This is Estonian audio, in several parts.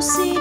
koos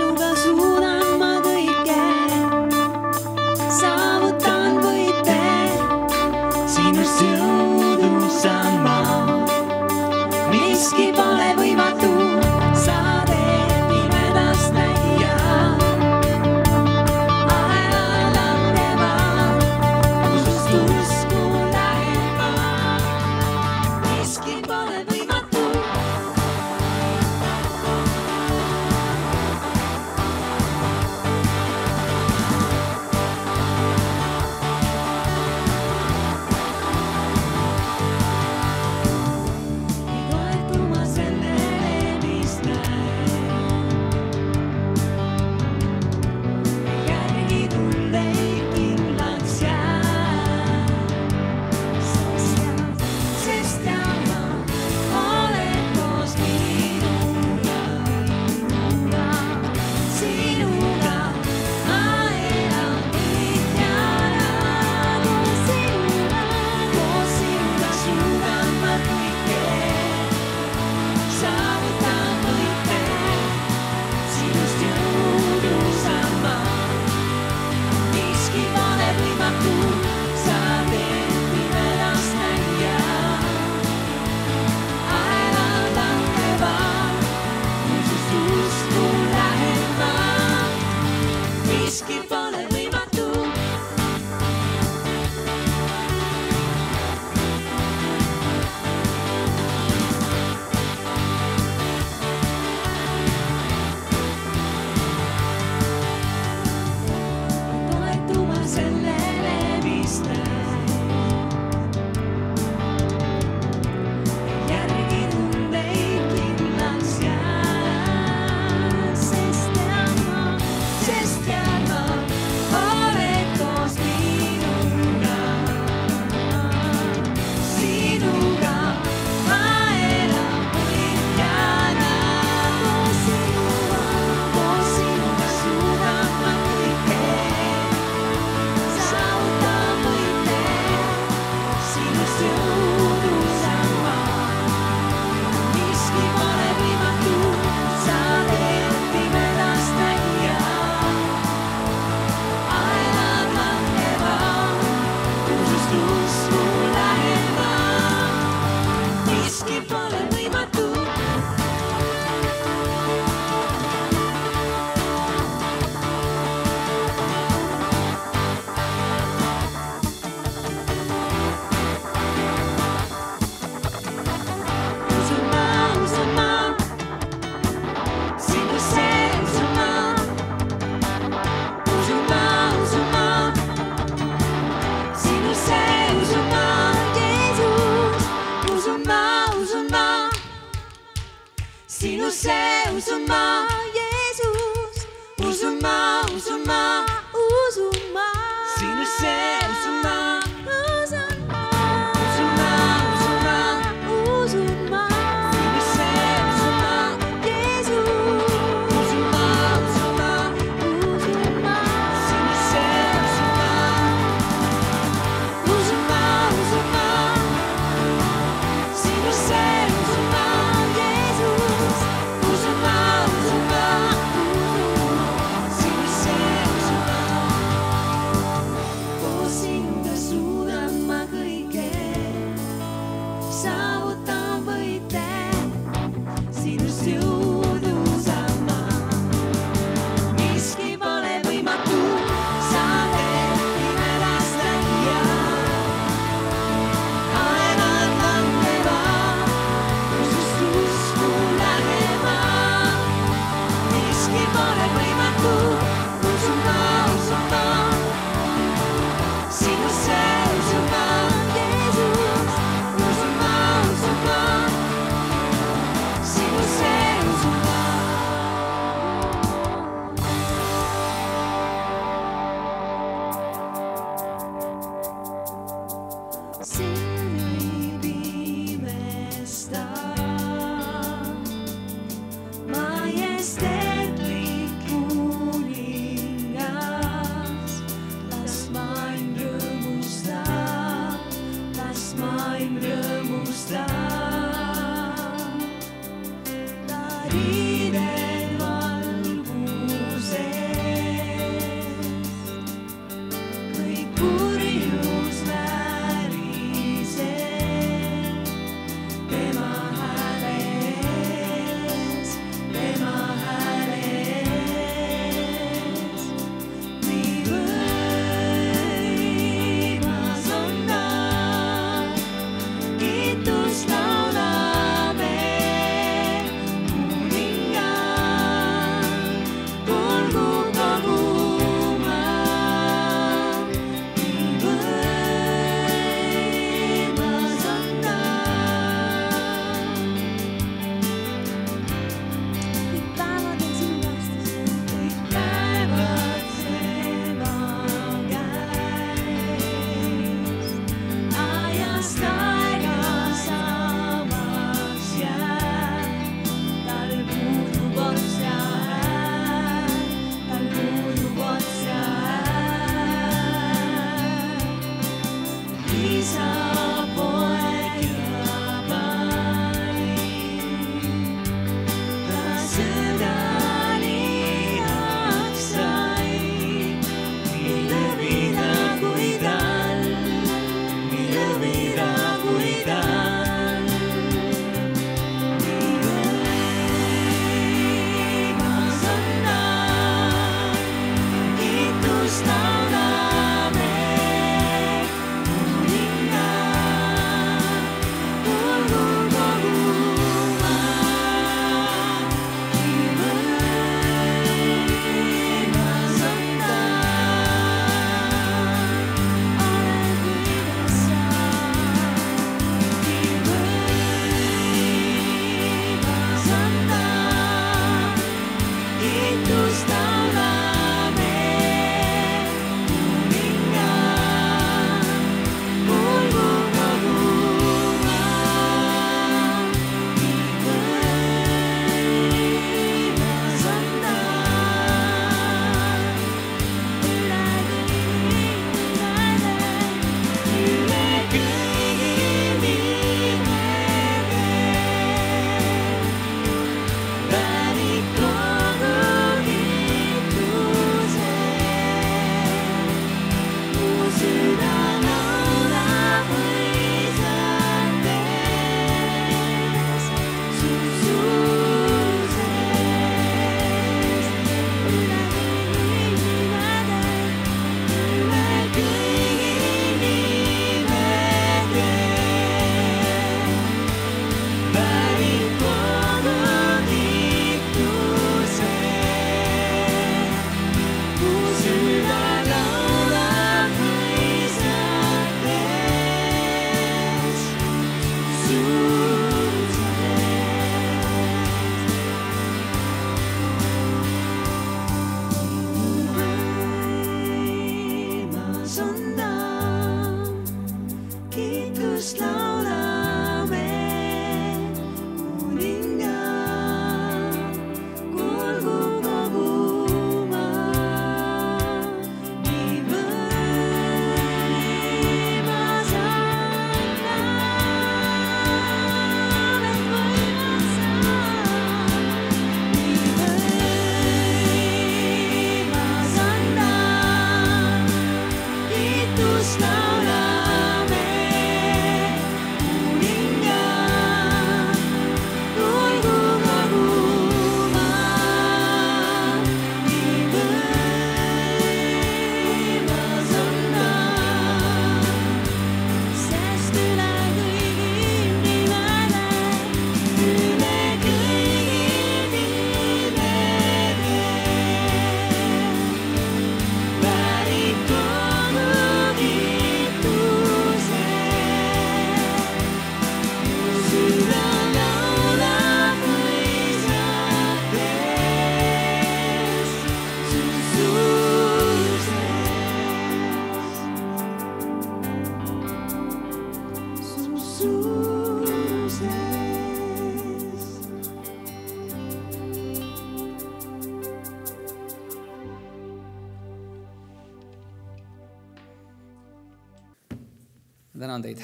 tänan teid,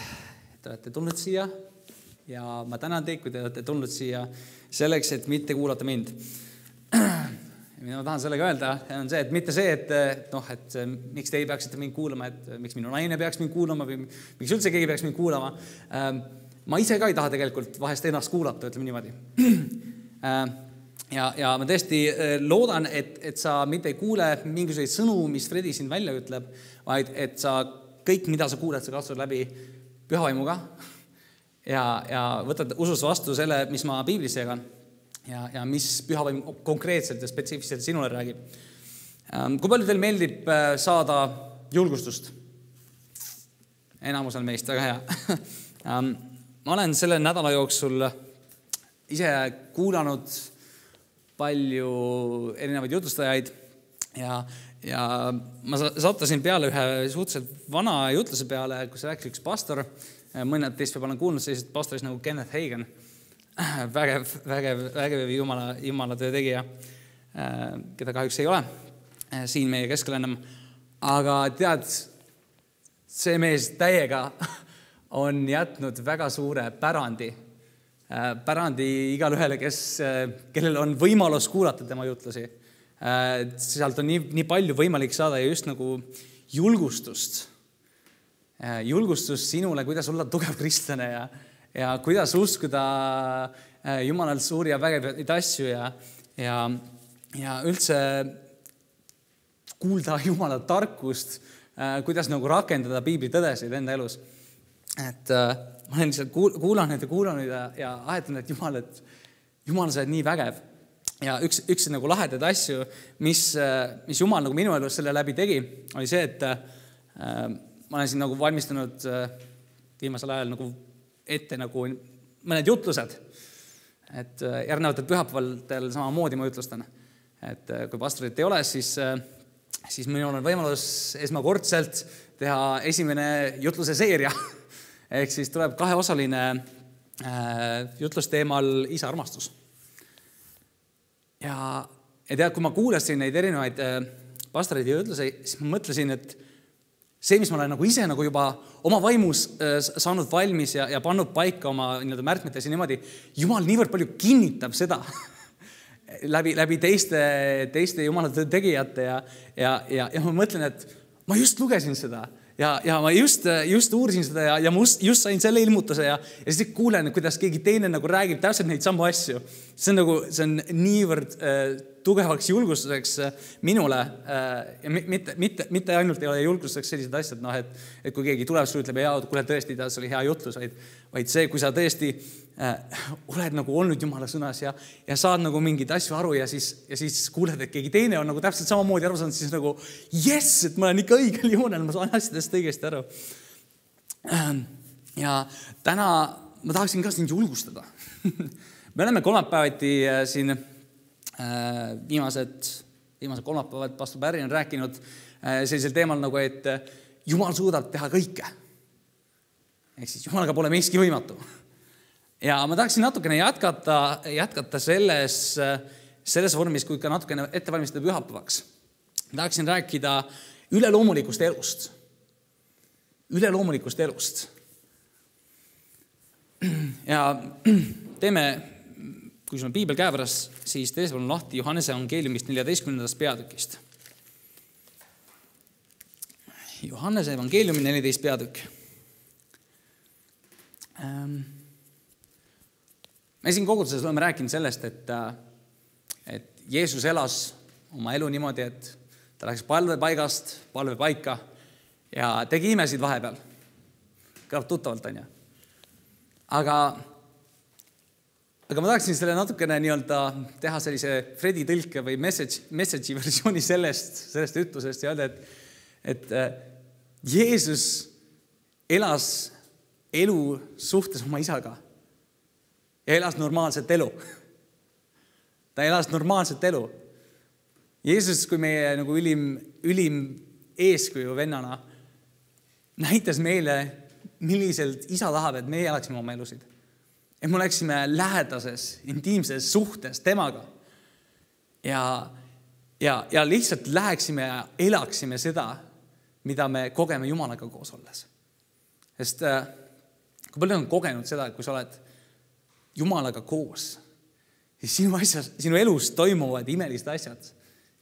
et te olete tulnud siia ja ma tänan teid, kui te olete tulnud siia selleks, et mitte kuulata mind. mida ma tahan sellega öelda, on see, et mitte see, et noh, et miks teie peaksite mind kuulama, et miks minu naine peaks mind kuulama või miks üldse keegi peaks mind kuulama. ma ise ka ei taha tegelikult vahest ennast kuulata, ütleme niimoodi. ja, ja ma tõesti loodan, et, et sa mitte ei kuule mingisuguseid sõnu, mis Fredi siin välja ütleb, vaid et sa kõik, mida sa kuuled, sa katsud läbi pühavaimuga ja, ja võtad usus vastu selle, mis ma piiblis jagan ja, ja mis pühavaim konkreetselt ja spetsiifiliselt sinule räägib. kui palju teil meeldib saada julgustust? enamusel meist, väga hea. ma olen selle nädala jooksul ise kuulanud palju erinevaid jutlustajaid ja, ja ma sattusin peale ühe suhteliselt vana jutluse peale, kus rääkis üks pastor, mõned teist võib-olla on kuulnud sellisest pastorist nagu Kenneth Hagen vägev, vägev, vägev jumala, jumala töö tegija, keda kahjuks ei ole siin meie keskel enam. aga tead, see mees täiega on jätnud väga suure pärandi, pärandi igale ühele, kes, kellel on võimalus kuulata tema jutlusi. Sealt on nii, nii palju võimalik saada ja just nagu julgustust, julgustust sinule, kuidas olla tugev kristlane ja ja kuidas uskuda äh, Jumalalt suuri ja vägevaid asju ja, ja, ja üldse kuulda Jumala tarkust, äh, kuidas nagu rakendada piiblitõdesid enda elus. et äh, ma olen lihtsalt kuulanud ja kuulanud ja, ja ahetanud, et Jumal, et Jumal, sa oled nii vägev. Ja üks, üks nagu lahedaid asju, mis, mis Jumal nagu minu elus selle läbi tegi, oli see, et äh, ma olen siin nagu valmistunud äh, viimasel ajal nagu ette nagu mõned jutlused. et äh, järgnevatel pühapäevadel samamoodi ma jutlustan. et äh, kui pastorit ei ole, siis, äh, siis minul on võimalus esmakordselt teha esimene jutluse seeria. ehk siis tuleb kaheosaline jutlusteemal isa armastus. Ja, ja tead, kui ma kuulasin neid erinevaid pastoreid ja jutlusi, siis ma mõtlesin, et see, mis ma olen nagu ise nagu juba oma vaimus äh, saanud valmis ja, ja pannud paika oma nii-öelda märkmetes ja niimoodi, jumal niivõrd palju kinnitab seda läbi, läbi teiste, teiste jumalate tegijate ja, ja, ja, ja ma mõtlen, et ma just lugesin seda ja, ja ma just, just uurisin seda ja, ja ma just, just sain selle ilmutuse ja, ja siis kuulen, kuidas keegi teine nagu räägib täpselt neid samu asju. see on nagu, see on niivõrd äh, tugevaks julgustuseks äh, minule äh, ja mitte, mitte, mitte ainult ei ole julgustuseks sellised asjad, noh, et, et kui keegi tuleb sulle, ütleb, jaa, kuule, tõesti, see oli hea jutlus, vaid, vaid see, kui sa tõesti äh, oled nagu olnud Jumala sõnas ja, ja saad nagu mingeid asju aru ja siis, ja siis kuuled, et keegi teine on nagu täpselt samamoodi aru saanud, siis nagu jess, et ma olen ikka õigel joonel, ma saan asjadest õigesti aru. Ähm, ja täna ma tahaksin ka sind julgustada me oleme kolmapäeviti äh, siin Äh, viimased, viimased kolmapäevad pastor Pärri on rääkinud äh, sellisel teemal nagu, et äh, Jumal suudab teha kõike. ehk siis Jumalaga pole miski võimatu. ja ma tahaksin natukene jätkata, jätkata selles, selles vormis, kui ka natukene ette valmistada pühapäevaks. tahaksin rääkida üleloomulikust elust, üleloomulikust elust. ja teeme kui sul on piibel käepärast, siis tee palun lahti Johannese evangeeliumist neljateistkümnendast peatükist. Johannese evangeeliumi neliteist peatükk ähm,. me siin koguduses oleme rääkinud sellest, et, äh, et Jeesus elas oma elu niimoodi, et ta läks palvepaigast palvepaika ja tegi imesid vahepeal. kõlab tuttavalt, on ju. aga aga ma tahaksin selle natukene nii-öelda teha sellise Fredi tõlke või message, message'i versiooni sellest, sellest ütlusest ja öelda, et, et äh, Jeesus elas elu suhtes oma isaga ja elas normaalset elu. ta elas normaalset elu. Jeesus kui meie nagu ülim, ülim eeskuju vennana näitas meile, milliselt isa tahab, et meie elaksime oma elusid et me oleksime lähedases, intiimses suhtes temaga. ja, ja, ja lihtsalt läheksime ja elaksime seda, mida me kogeme Jumalaga koos olles. sest äh, kui palju on kogenud seda, et kui sa oled Jumalaga koos, siis sinu asjas, sinu elus toimuvad imelised asjad.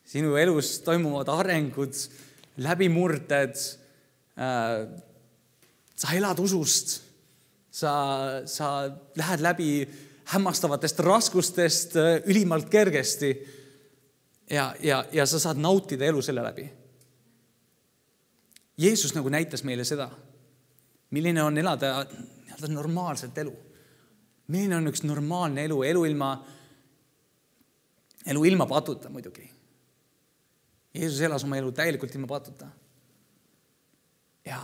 sinu elus toimuvad arengud, läbimurded äh,. sa elad usust, sa, sa lähed läbi hämmastavatest raskustest äh, ülimalt kergesti. ja, ja, ja sa saad nautida elu selle läbi. Jeesus nagu näitas meile seda, milline on elada nii-öelda normaalset elu milline on üks normaalne elu, elu ilma, elu ilma patuta muidugi. Jeesus elas oma elu täielikult ilma patuta. ja,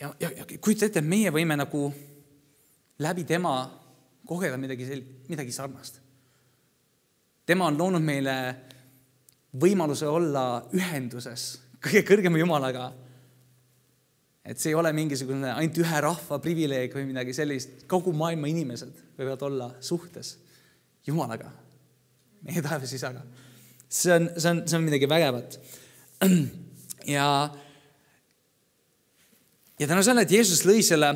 ja, ja, ja kujuta ette, et meie võime nagu läbi tema kogeda midagi sel-, midagi sarnast. tema on loonud meile võimaluse olla ühenduses kõige kõrgema Jumalaga et see ei ole mingisugune ainult ühe rahva privileeg või midagi sellist, kogu maailma inimesed võivad olla suhtes Jumalaga, meie taevas isaga. see on, see on, see on midagi vägevat. ja, ja tänu sellele, et Jeesus lõi selle,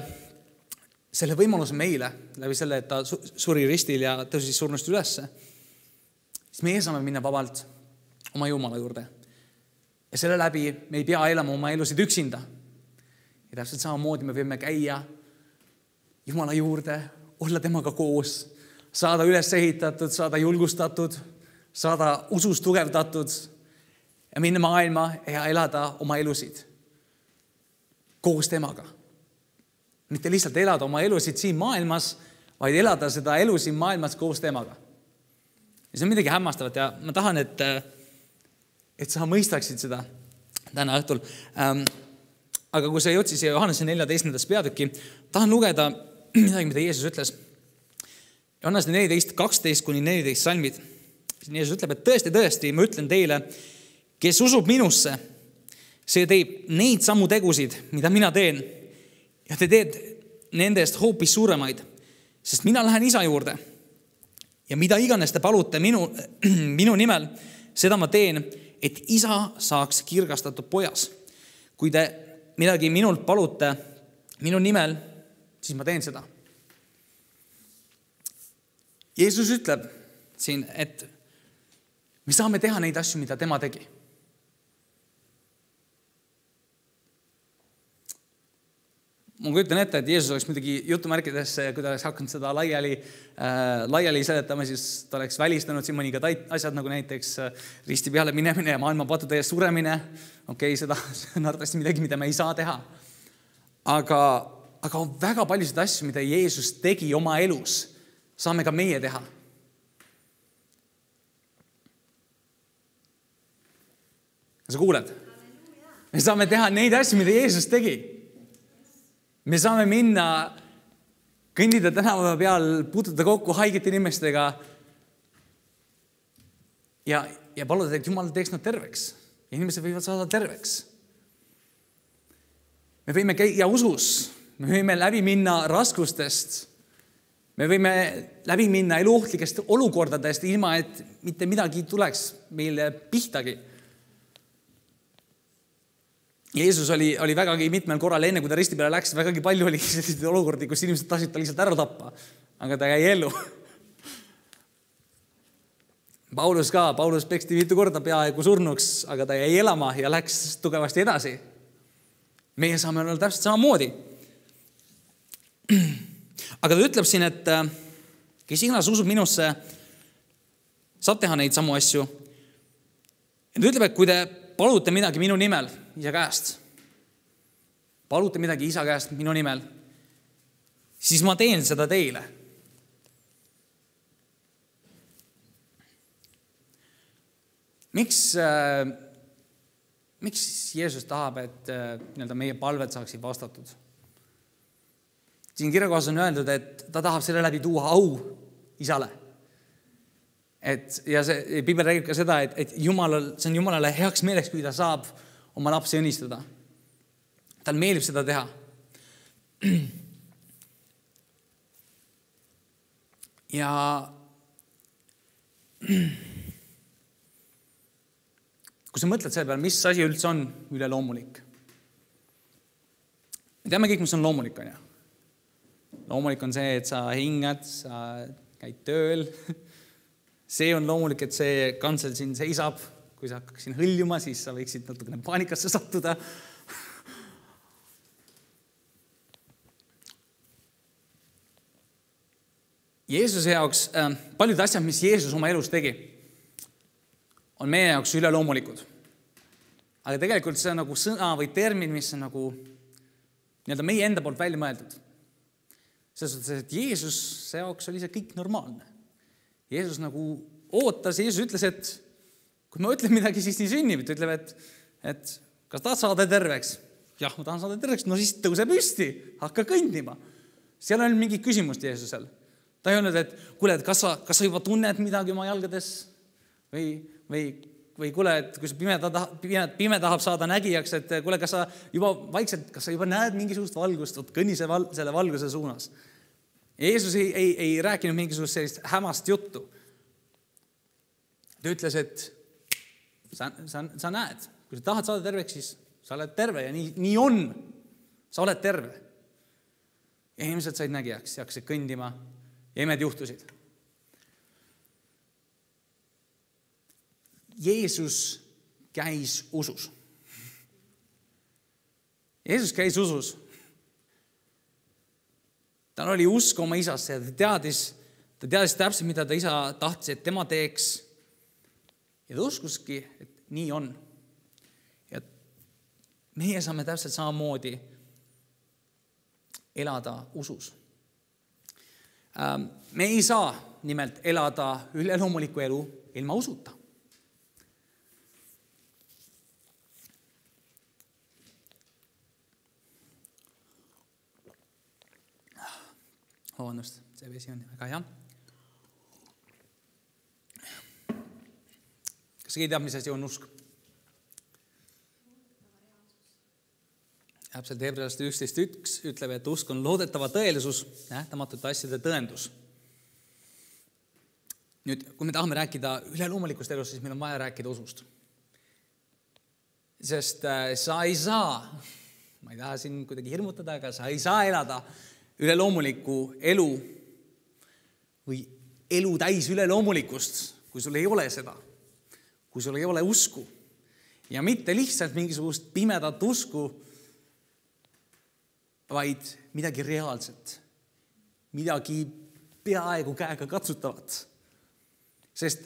selle võimaluse meile läbi selle, et ta suri ristil ja tõusis surnust ülesse, siis meie saame minna vabalt oma Jumala juurde. ja selle läbi me ei pea elama oma elusid üksinda ja täpselt samamoodi me võime käia Jumala juurde, olla temaga koos, saada üles ehitatud, saada julgustatud, saada usus tugevdatud ja minna maailma ja elada oma elusid koos temaga. mitte lihtsalt elada oma elusid siin maailmas, vaid elada seda elu siin maailmas koos temaga. ja see on midagi hämmastavat ja ma tahan, et, et sa mõistaksid seda täna õhtul ähm, aga kui sa otsi siia Johannese neljateistkümnendas peatükki, tahan lugeda midagi, mida Jeesus ütles. Johannese neliteist, kaksteist kuni neliteist salmid. Jeesus ütleb, et tõesti, tõesti, ma ütlen teile, kes usub minusse, see teeb neid samu tegusid, mida mina teen. ja te teete nendest hoopis suuremaid, sest mina lähen isa juurde. ja mida iganes te palute minu, minu nimel, seda ma teen, et isa saaks kirgastatud pojas. kui te midagi minult palute minu nimel, siis ma teen seda. Jeesus ütleb siin, et me saame teha neid asju, mida tema tegi. Ma kujutan ette, et Jeesus oleks muidugi jutumärkides, kui ta oleks hakanud seda laiali äh,, laiali seletama, siis ta oleks välistanud siin mõningad asjad nagu näiteks äh, risti peale minemine ja maailma patude ees suremine. okei okay,, seda, see on arvatavasti midagi, mida me ei saa teha. aga, aga on väga paljusid asju, mida Jeesus tegi oma elus, saame ka meie teha. sa kuuled? me saame teha neid asju, mida Jeesus tegi me saame minna, kõndida tänava peal, puutuda kokku haigete inimestega ja, ja paluda, et Jumal teeks nad terveks. inimesed võivad saada terveks. me võime käia usus, me võime läbi minna raskustest. me võime läbi minna eluohtlikest olukordadest, ilma et mitte midagi tuleks meile pihtagi Jeesus oli, oli vägagi mitmel korral, enne kui ta risti peale läks, vägagi palju oli selliseid olukordi, kus inimesed tahtsid ta lihtsalt ära tappa, aga ta jäi ellu. Paulus ka, Paulus peksti mitu korda peaaegu surnuks, aga ta jäi elama ja läks tugevasti edasi. meie saame olla täpselt samamoodi. aga ta ütleb siin, et äh, kes iganes usub minusse, saab teha neid samu asju. ta ütleb, et kui te palute midagi minu nimel isa käest, palute midagi isa käest minu nimel, siis ma teen seda teile. miks äh,, miks Jeesus tahab, et äh, nii-öelda meie palved saaksid vastatud? siin kirjakohas on öeldud, et ta tahab selle läbi tuua au isale et ja see, piibel räägib ka seda, et, et Jumalal, see on Jumalale heaks meeleks, kui ta saab oma lapsi õnnistada. tal meeldib seda teha. ja kui sa mõtled selle peale, mis asi üldse on üleloomulik, me teame kõik, mis on loomulik, on ju. loomulik on see, et sa hingad, sa käid tööl. see on loomulik, et see kantsel siin seisab. Kui sa hakkaks siin hõljuma, siis sa võiksid natukene paanikasse sattuda. Jeesuse jaoks äh, paljud asjad, mis Jeesus oma elus tegi, on meie jaoks üleloomulikud. aga tegelikult see on nagu sõna või termin, mis on nagu nii-öelda meie enda poolt välja mõeldud. selles suhtes, et Jeesuse jaoks oli see kõik normaalne. Jeesus nagu ootas, Jeesus ütles, et kui ma ütlen midagi, siis nii sünnib, ta ütleb, et, et kas tahad saada terveks? jah, ma tahan saada terveks, no siis tõuse püsti, hakka kõndima. seal ei olnud mingit küsimust Jeesusel. ta ei öelnud, et kuule, et kas sa, kas sa juba tunned midagi oma jalgades või, või või kuule, et kui see pimeda tahab, pime, pime tahab saada nägijaks, et kuule, kas sa juba vaikselt, kas sa juba näed mingisugust valgust, vot kõnni see val, selle valguse suunas. Jeesus ei, ei, ei rääkinud mingisugust sellist hämast juttu. ta ütles, et sa, sa, sa näed, kui sa tahad saada terveks, siis sa oled terve ja nii, nii on. sa oled terve. ja inimesed said nägijaks ja hakkasid kõndima ja imed juhtusid Jeesus käis usus. Jeesus käis usus. tal oli usk oma isasse ja ta teadis, ta teadis täpselt, mida ta isa tahtis, et tema teeks. Ja ta uskuski, et nii on. ja meie saame täpselt samamoodi elada usus. Ähm, me ei saa nimelt elada üleloomulikku elu ilma usuta vabandust, see vesi on väga hea. Kas keegi teab, mis asi on usk? täpselt Hebrealaste üksteist üks ütleb, et usk on loodetava tõelisus, nähtamatute asjade tõendus. nüüd, kui me tahame rääkida üleloomulikust elust, siis meil on vaja rääkida usust. sest äh, sa ei saa, ma ei taha siin kuidagi hirmutada, aga sa ei saa elada üleloomulikku elu või elu täis üleloomulikkust, kui sul ei ole seda, kui sul ei ole usku ja mitte lihtsalt mingisugust pimedat usku, vaid midagi reaalset, midagi peaaegu käega katsutavat. sest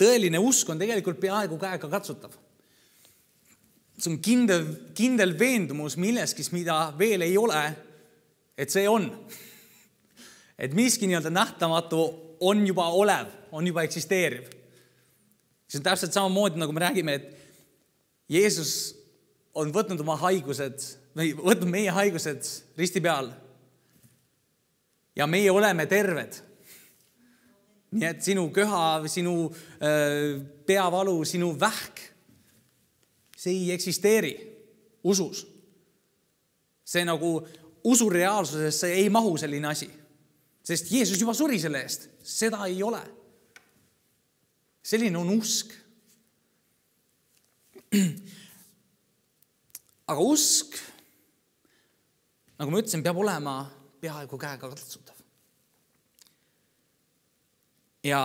tõeline usk on tegelikult peaaegu käega katsutav. see on kindel, kindel veendumus milleski, mida veel ei ole et see on. et miski nii-öelda nähtamatu on juba olev, on juba eksisteeriv. See on täpselt samamoodi, nagu me räägime, et Jeesus on võtnud oma haigused või võtnud meie haigused risti peal. ja meie oleme terved. nii et sinu köha, sinu äh, peavalu, sinu vähk, see ei eksisteeri usus. see nagu usu reaalsusesse ei mahu selline asi, sest Jeesus juba suri selle eest, seda ei ole. Selline on usk. aga usk, nagu ma ütlesin, peab olema peaaegu käega katsutav. ja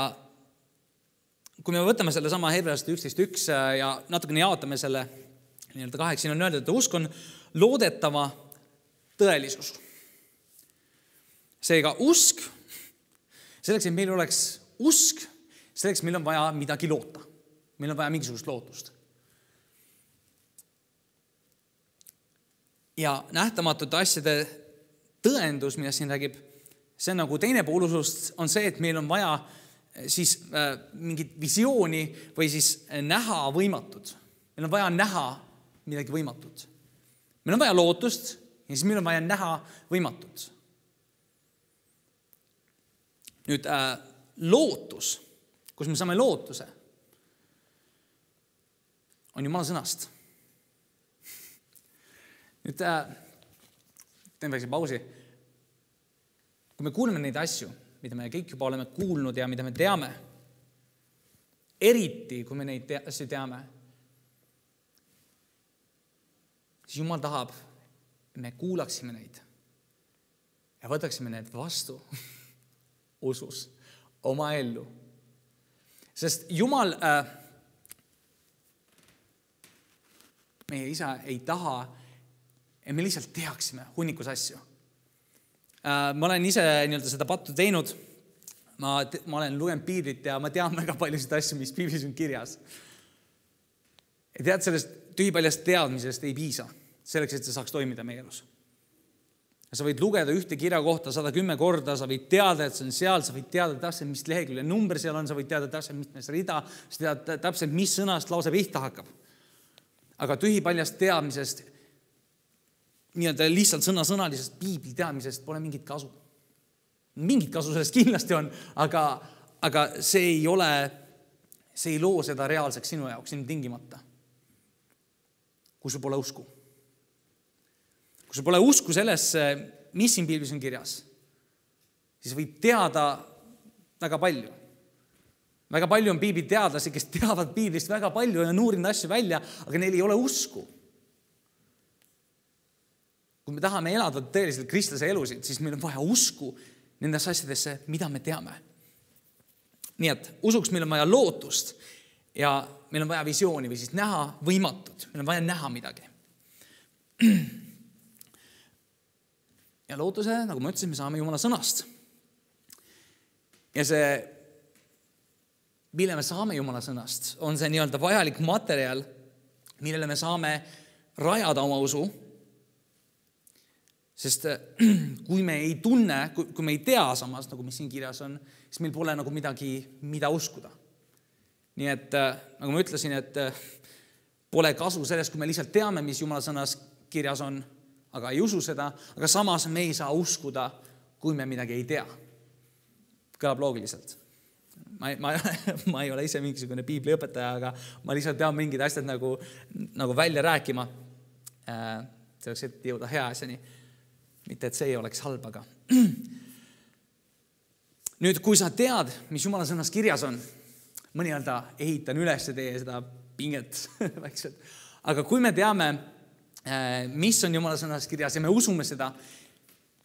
kui me võtame sellesama Hebreaste üksteist üks ja natukene jaotame selle nii-öelda kaheks, siin on öeldud, et usk on loodetava tõelisus. seega usk, selleks, et meil oleks usk, selleks meil on vaja midagi loota. meil on vaja mingisugust lootust. ja nähtamatute asjade tõendus, millest siin räägib, see on nagu teine pool usust, on see, et meil on vaja siis äh, mingit visiooni või siis näha võimatut. meil on vaja näha midagi võimatut. meil on vaja lootust ja siis meil on vaja näha võimatut. nüüd äh, lootus, kus me saame lootuse, on Jumala sõnast. nüüd äh, teen väikse pausi. kui me kuuleme neid asju, mida me kõik juba oleme kuulnud ja mida me teame, eriti kui me neid te asju teame, siis Jumal tahab me kuulaksime neid ja võtaksime need vastu usus oma ellu. Sest Jumal äh,, meie isa ei taha, et me lihtsalt teaksime hunnikus asju äh,. ma olen ise nii-öelda seda pattu teinud. ma, ma olen lugenud piiblit ja ma tean väga paljusid asju, mis piiblis on kirjas. ja tead, sellest tühipaljast teadmisest ei piisa selleks, et see saaks toimida meie elus sa võid lugeda ühte kirja kohta sada kümme korda, sa võid teada, et see on seal, sa võid teada täpselt, mis lehekülje number seal on, sa võid teada täpselt, mitmes rida, sa tead täpselt, mis sõnast lause pihta hakkab. aga tühipaljast teadmisest, nii-öelda lihtsalt sõnasõnalisest piibli teadmisest pole mingit kasu. mingit kasu sellest kindlasti on, aga, aga see ei ole, see ei loo seda reaalseks sinu jaoks ilmtingimata. kui sul pole usku kui sul pole usku sellesse, mis siin piiblis on kirjas, siis võib teada väga palju. väga palju on piibli teadlasi, kes teavad piiblist väga palju ja on uurinud asju välja, aga neil ei ole usku. kui me tahame elada tõeliselt kristlase elusid, siis meil on vaja usku nendesse asjadesse, mida me teame. nii et usuks meil on vaja lootust ja meil on vaja visiooni või siis näha võimatut, meil on vaja näha midagi ja lootuse, nagu ma ütlesin, me saame Jumala sõnast. ja see, mille me saame Jumala sõnast, on see nii-öelda vajalik materjal, millele me saame rajada oma usu. sest kui me ei tunne, kui me ei tea samas, nagu mis siin kirjas on, siis meil pole nagu midagi, mida uskuda. nii et nagu ma ütlesin, et pole kasu sellest, kui me lihtsalt teame, mis Jumala sõnas kirjas on aga ei usu seda, aga samas me ei saa uskuda, kui me midagi ei tea. kõlab loogiliselt. ma, ma, ma ei ole ise mingisugune piibliõpetaja, aga ma lihtsalt pean mingid asjad nagu, nagu välja rääkima äh,. selleks, et jõuda hea asjani. mitte, et see ei oleks halb, aga. nüüd, kui sa tead, mis jumala sõnas kirjas on, ma nii-öelda ehitan üles teie seda pinget vaikselt, aga kui me teame mis on Jumala sõnas kirjas ja me usume seda,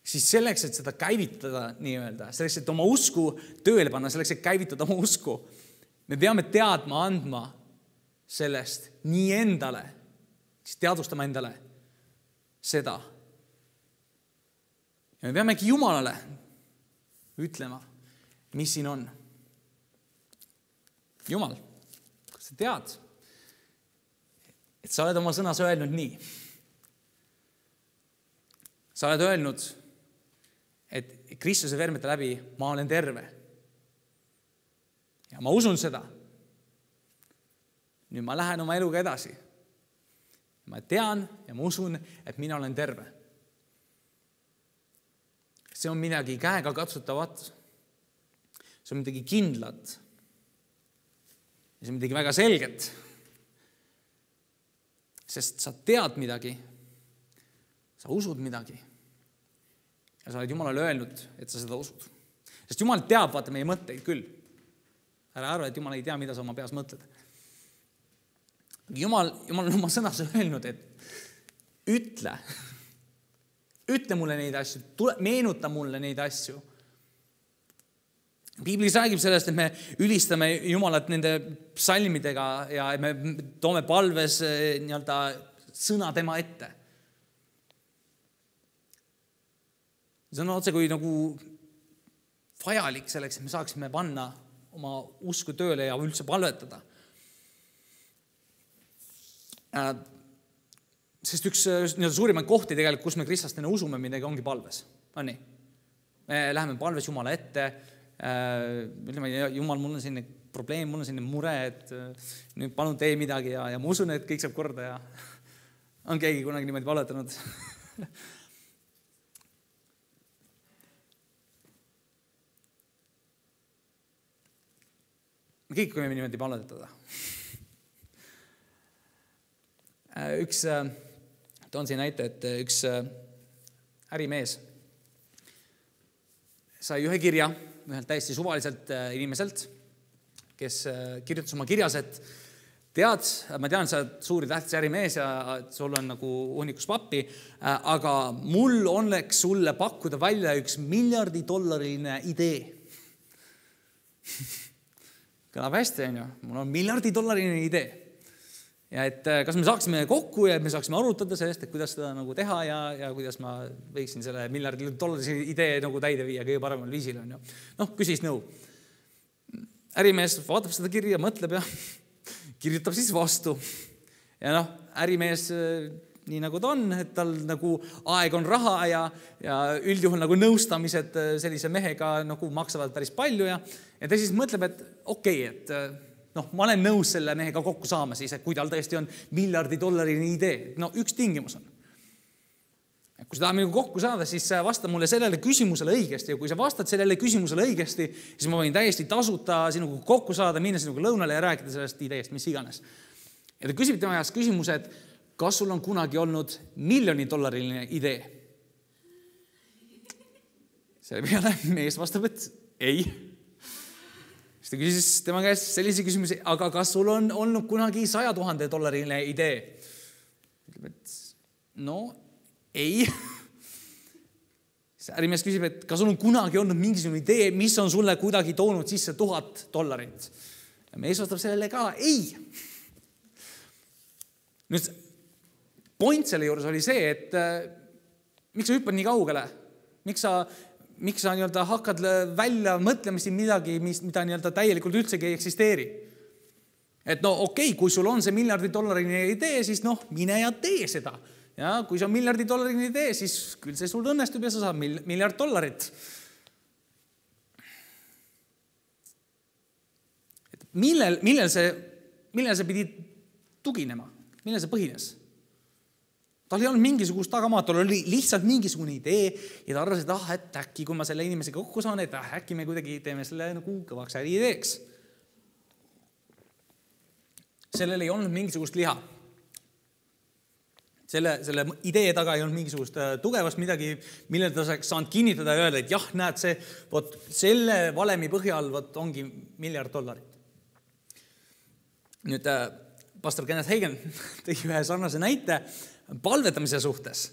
siis selleks, et seda käivitada nii-öelda, selleks, et oma usku tööle panna, selleks, et käivitada oma usku, me peame teadma, andma sellest nii endale, siis teadvustama endale seda. ja me peamegi Jumalale ütlema, mis siin on. Jumal, kas sa tead, et sa oled oma sõnas öelnud nii sa oled öelnud, et Kristuse vermete läbi ma olen terve. ja ma usun seda. nüüd ma lähen oma eluga edasi. ma tean ja ma usun, et mina olen terve. see on midagi käegakatsutavat. see on midagi kindlat. see on midagi väga selget. sest sa tead midagi sa usud midagi ja sa oled Jumalale öelnud, et sa seda usud. sest Jumal teab, vaata, meie mõtteid küll. ära arva, et Jumal ei tea, mida sa oma peas mõtled. Jumal, Jumal on oma sõnas öelnud, et ütle, ütle mulle neid asju, tule, meenuta mulle neid asju. piiblis räägib sellest, et me ülistame Jumalat nende psalmidega ja me toome palves eh, nii-öelda sõna tema ette see on otsekui nagu vajalik selleks, et me saaksime panna oma usku tööle ja üldse palvetada. Äh, sest üks äh, nii-öelda suurimaid kohti tegelikult, kus me kristlastena usume midagi, ongi palves, on nii? me läheme palves Jumala ette, äh, ütleme, Jumal, mul on selline probleem, mul on selline mure, et nüüd palun tee midagi ja, ja ma usun, et kõik saab korda ja on keegi kunagi niimoodi palvetanud me kõik võime niimoodi palvetada. Äh, üks, äh, toon siin näite, et äh, üks ärimees sai ühe kirja ühelt täiesti suvaliselt inimeselt, kes kirjutas oma kirjas, et tead, ma tean, sa oled suur ja tähtis ärimees ja sul on nagu hunnikus pappi, aga mul oleks sulle pakkuda välja üks miljardidollariline idee kõlab hästi, onju, mul on miljardidollariline idee. ja et äh, kas me saaksime kokku ja me saaksime arutada sellest, et kuidas seda nagu teha ja, ja kuidas ma võiksin selle miljardi dollarise idee nagu täide viia kõige paremal viisil, onju. noh, küsis nõu. ärimees vaatab seda kirja, mõtleb ja kirjutab siis vastu. ja noh, ärimees äh, nii nagu ta on, et tal nagu aeg on raha ja, ja üldjuhul nagu nõustamised äh, sellise mehega nagu maksavad päris palju ja, ja ta siis mõtleb, et okei okay,, et äh, noh, ma olen nõus selle mehega kokku saama siis, et kui tal tõesti on miljardi dollarini idee, no üks tingimus on. kui sa tahad minuga kokku saada, siis vasta mulle sellele küsimusele õigesti ja kui sa vastad sellele küsimusele õigesti, siis ma võin täiesti tasuta sinuga kokku saada, minna sinuga lõunale ja rääkida sellest ideest, mis iganes. ja ta küsib tema käest küsimuse, et kas sul on kunagi olnud miljoni dollariline idee? selle peale mees vastab, et ei. siis ta küsis tema käest sellise küsimuse, aga kas sul on olnud kunagi saja tuhande dollariline idee? ütleb, et no ei. siis ärimees küsib, et kas sul on kunagi olnud mingisugune idee, mis on sulle kuidagi toonud sisse tuhat dollarit? ja mees vastab sellele ka ei. nüüd point selle juures oli see, et äh, miks sa hüppad nii kaugele, miks sa, miks sa nii-öelda hakkad välja mõtlema siin midagi, mis, mida nii-öelda täielikult üldsegi ei eksisteeri. et no okei okay,, kui sul on see miljardi dollarini idee, siis noh, mine ja tee seda. ja kui see on miljardi dollarini idee, siis küll see sul õnnestub ja sa saad mil-, miljard dollarit. millel, millel see, millel see pidi tuginema, millel see põhines? Tal ei olnud mingisugust tagamaad, tal oli lihtsalt mingisugune idee ja ta arvas, et ah, et äkki kui ma selle inimesega kokku saan, et ah, äkki me kuidagi teeme selle nagu kõvaks äriideeks. sellel ei olnud mingisugust liha. selle, selle idee taga ei olnud mingisugust äh, tugevast midagi, millele ta oleks saanud kinnitada ja öelda, et jah, näed, see, vot selle valemi põhjal vot ongi miljard dollarit. nüüd äh, pastor Kenneth Hagen tõi ühe sarnase näite palvetamise suhtes.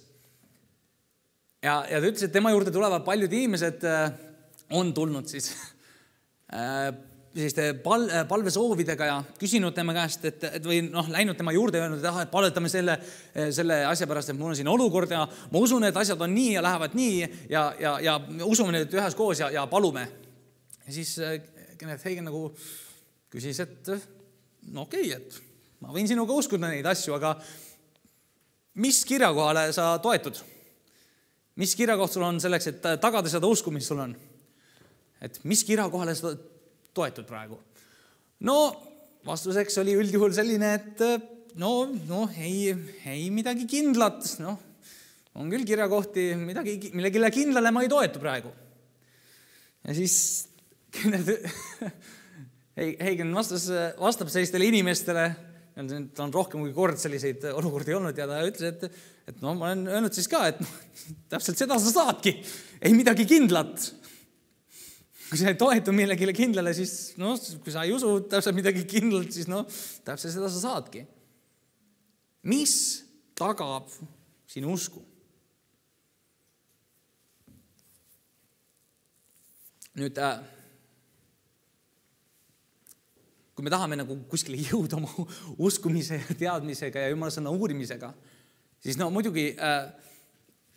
ja, ja ta ütles, et tema juurde tulevad paljud inimesed, äh, on tulnud siis äh, selliste pal-, äh, palvesoovidega ja küsinud tema käest, et, et või noh, läinud tema juurde ja öelnud, et ah, et palvetame selle, selle asja pärast, et mul on siin olukord ja ma usun, et asjad on nii ja lähevad nii ja, ja, ja usume nüüd üheskoos ja, ja palume. ja siis Kenneth Hagen nagu küsis, et no okei okay,, et ma võin sinuga uskuda neid asju, aga mis kirjakohale sa toetud? mis kirjakoht sul on selleks, et tagada seda usku, mis sul on? et mis kirjakohale sa toetud praegu? no vastuseks oli üldjuhul selline, et no, noh, ei, ei midagi kindlat, noh, on küll kirjakohti, midagi, millegile kindlale ma ei toetu praegu. ja siis Heigen vastas, vastab sellistele inimestele tal on rohkem kui kord selliseid olukordi olnud ja ta ütles, et, et noh, ma olen öelnud siis ka, et noh, täpselt seda sa saadki, ei midagi kindlat. kui sa ei toetu millelegi kindlale, siis noh, kui sa ei usu täpselt midagi kindlat, siis noh, täpselt seda sa saadki. mis tagab sinu usku? nüüd äh, kui me tahame nagu kuskile jõuda oma uskumise ja teadmisega ja jumala sõna uurimisega, siis no muidugi äh,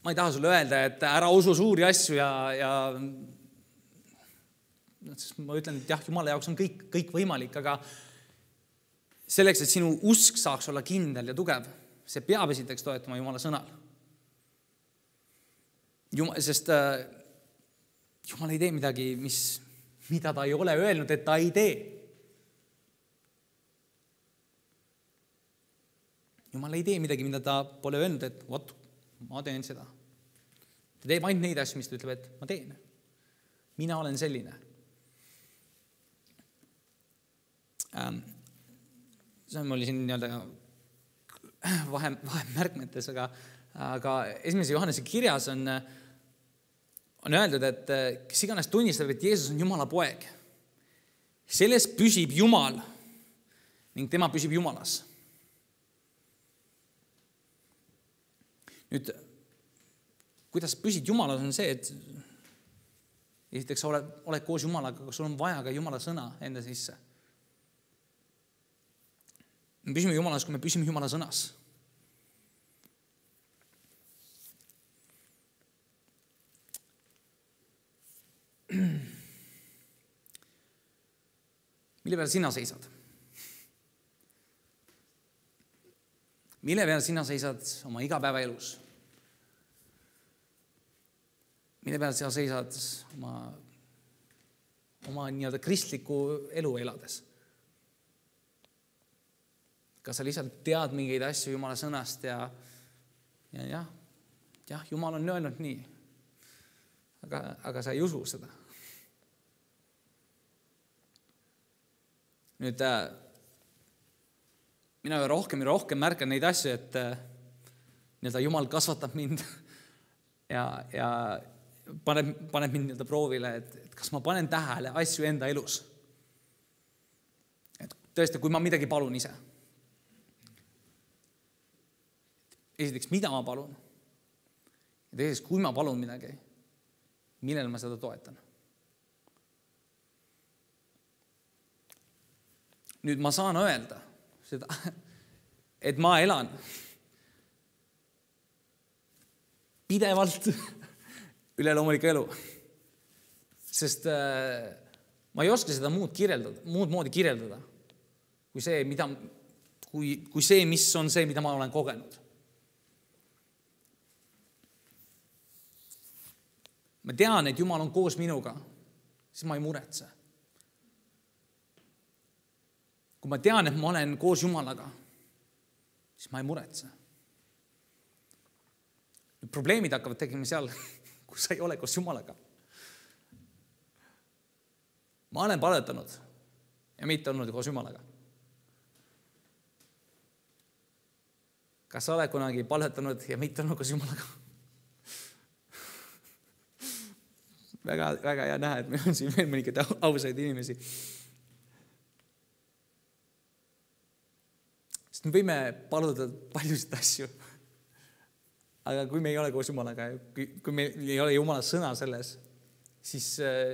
ma ei taha sulle öelda, et ära usu suuri asju ja, ja noh, siis ma ütlen, et jah, jumala jaoks on kõik, kõik võimalik, aga selleks, et sinu usk saaks olla kindel ja tugev, see peab esiteks toetuma jumala sõnal. Jumal, sest äh, jumal ei tee midagi, mis, mida ta ei ole öelnud, et ta ei tee jumal ei tee midagi, mida ta pole öelnud, et vot, ma teen seda. ta teeb ainult neid asju, mis ta ütleb, et ma teen. mina olen selline ähm,. see oli siin nii-öelda vahe, vahemärkmetes, aga, aga esimese Johannese kirjas on, on öeldud, et kes iganes tunnistab, et Jeesus on Jumala poeg, selles püsib Jumal ning tema püsib Jumalas. Nüüd, kuidas püsid Jumalas, on see, et esiteks sa oled, oled koos Jumalaga, aga sul on vaja ka Jumala sõna enda sisse. me püsime Jumalas, kui me püsime Jumala sõnas mille peal sina seisad? mille peal sina seisad oma igapäevaelus? Mille peal sa seisad oma, oma nii-öelda kristlikku elu elades? kas sa lihtsalt tead mingeid asju Jumala sõnast ja, ja jah, jah, Jumal on öelnud nii. aga, aga sa ei usu seda nüüd äh, mina rohkem ja rohkem märkan neid asju, et äh, nii-öelda Jumal kasvatab mind ja, ja paneb, paneb mind nii-öelda proovile, et, et kas ma panen tähele asju enda elus. et tõesti, kui ma midagi palun ise. esiteks, mida ma palun? ja teiseks, kui ma palun midagi, millel ma seda toetan nüüd ma saan öelda seda, et ma elan pidevalt üleloomulikku elu. sest äh, ma ei oska seda muud kirjeldada, muud moodi kirjeldada kui see, mida, kui, kui see, mis on see, mida ma olen kogenud. ma tean, et Jumal on koos minuga, siis ma ei muretse kui ma tean, et ma olen koos Jumalaga, siis ma ei muretse. probleemid hakkavad tekkima seal, kus sa ei ole koos Jumalaga. ma olen paletanud ja mitte olnud koos Jumalaga. kas sa oled kunagi paletanud ja mitte olnud koos Jumalaga? väga, väga hea näha, et meil on siin veel mõningaid ausaid inimesi sest me võime paluda paljusid asju. Aga kui me ei ole koos Jumalaga, kui, meil ei ole Jumala sõna selles, siis äh,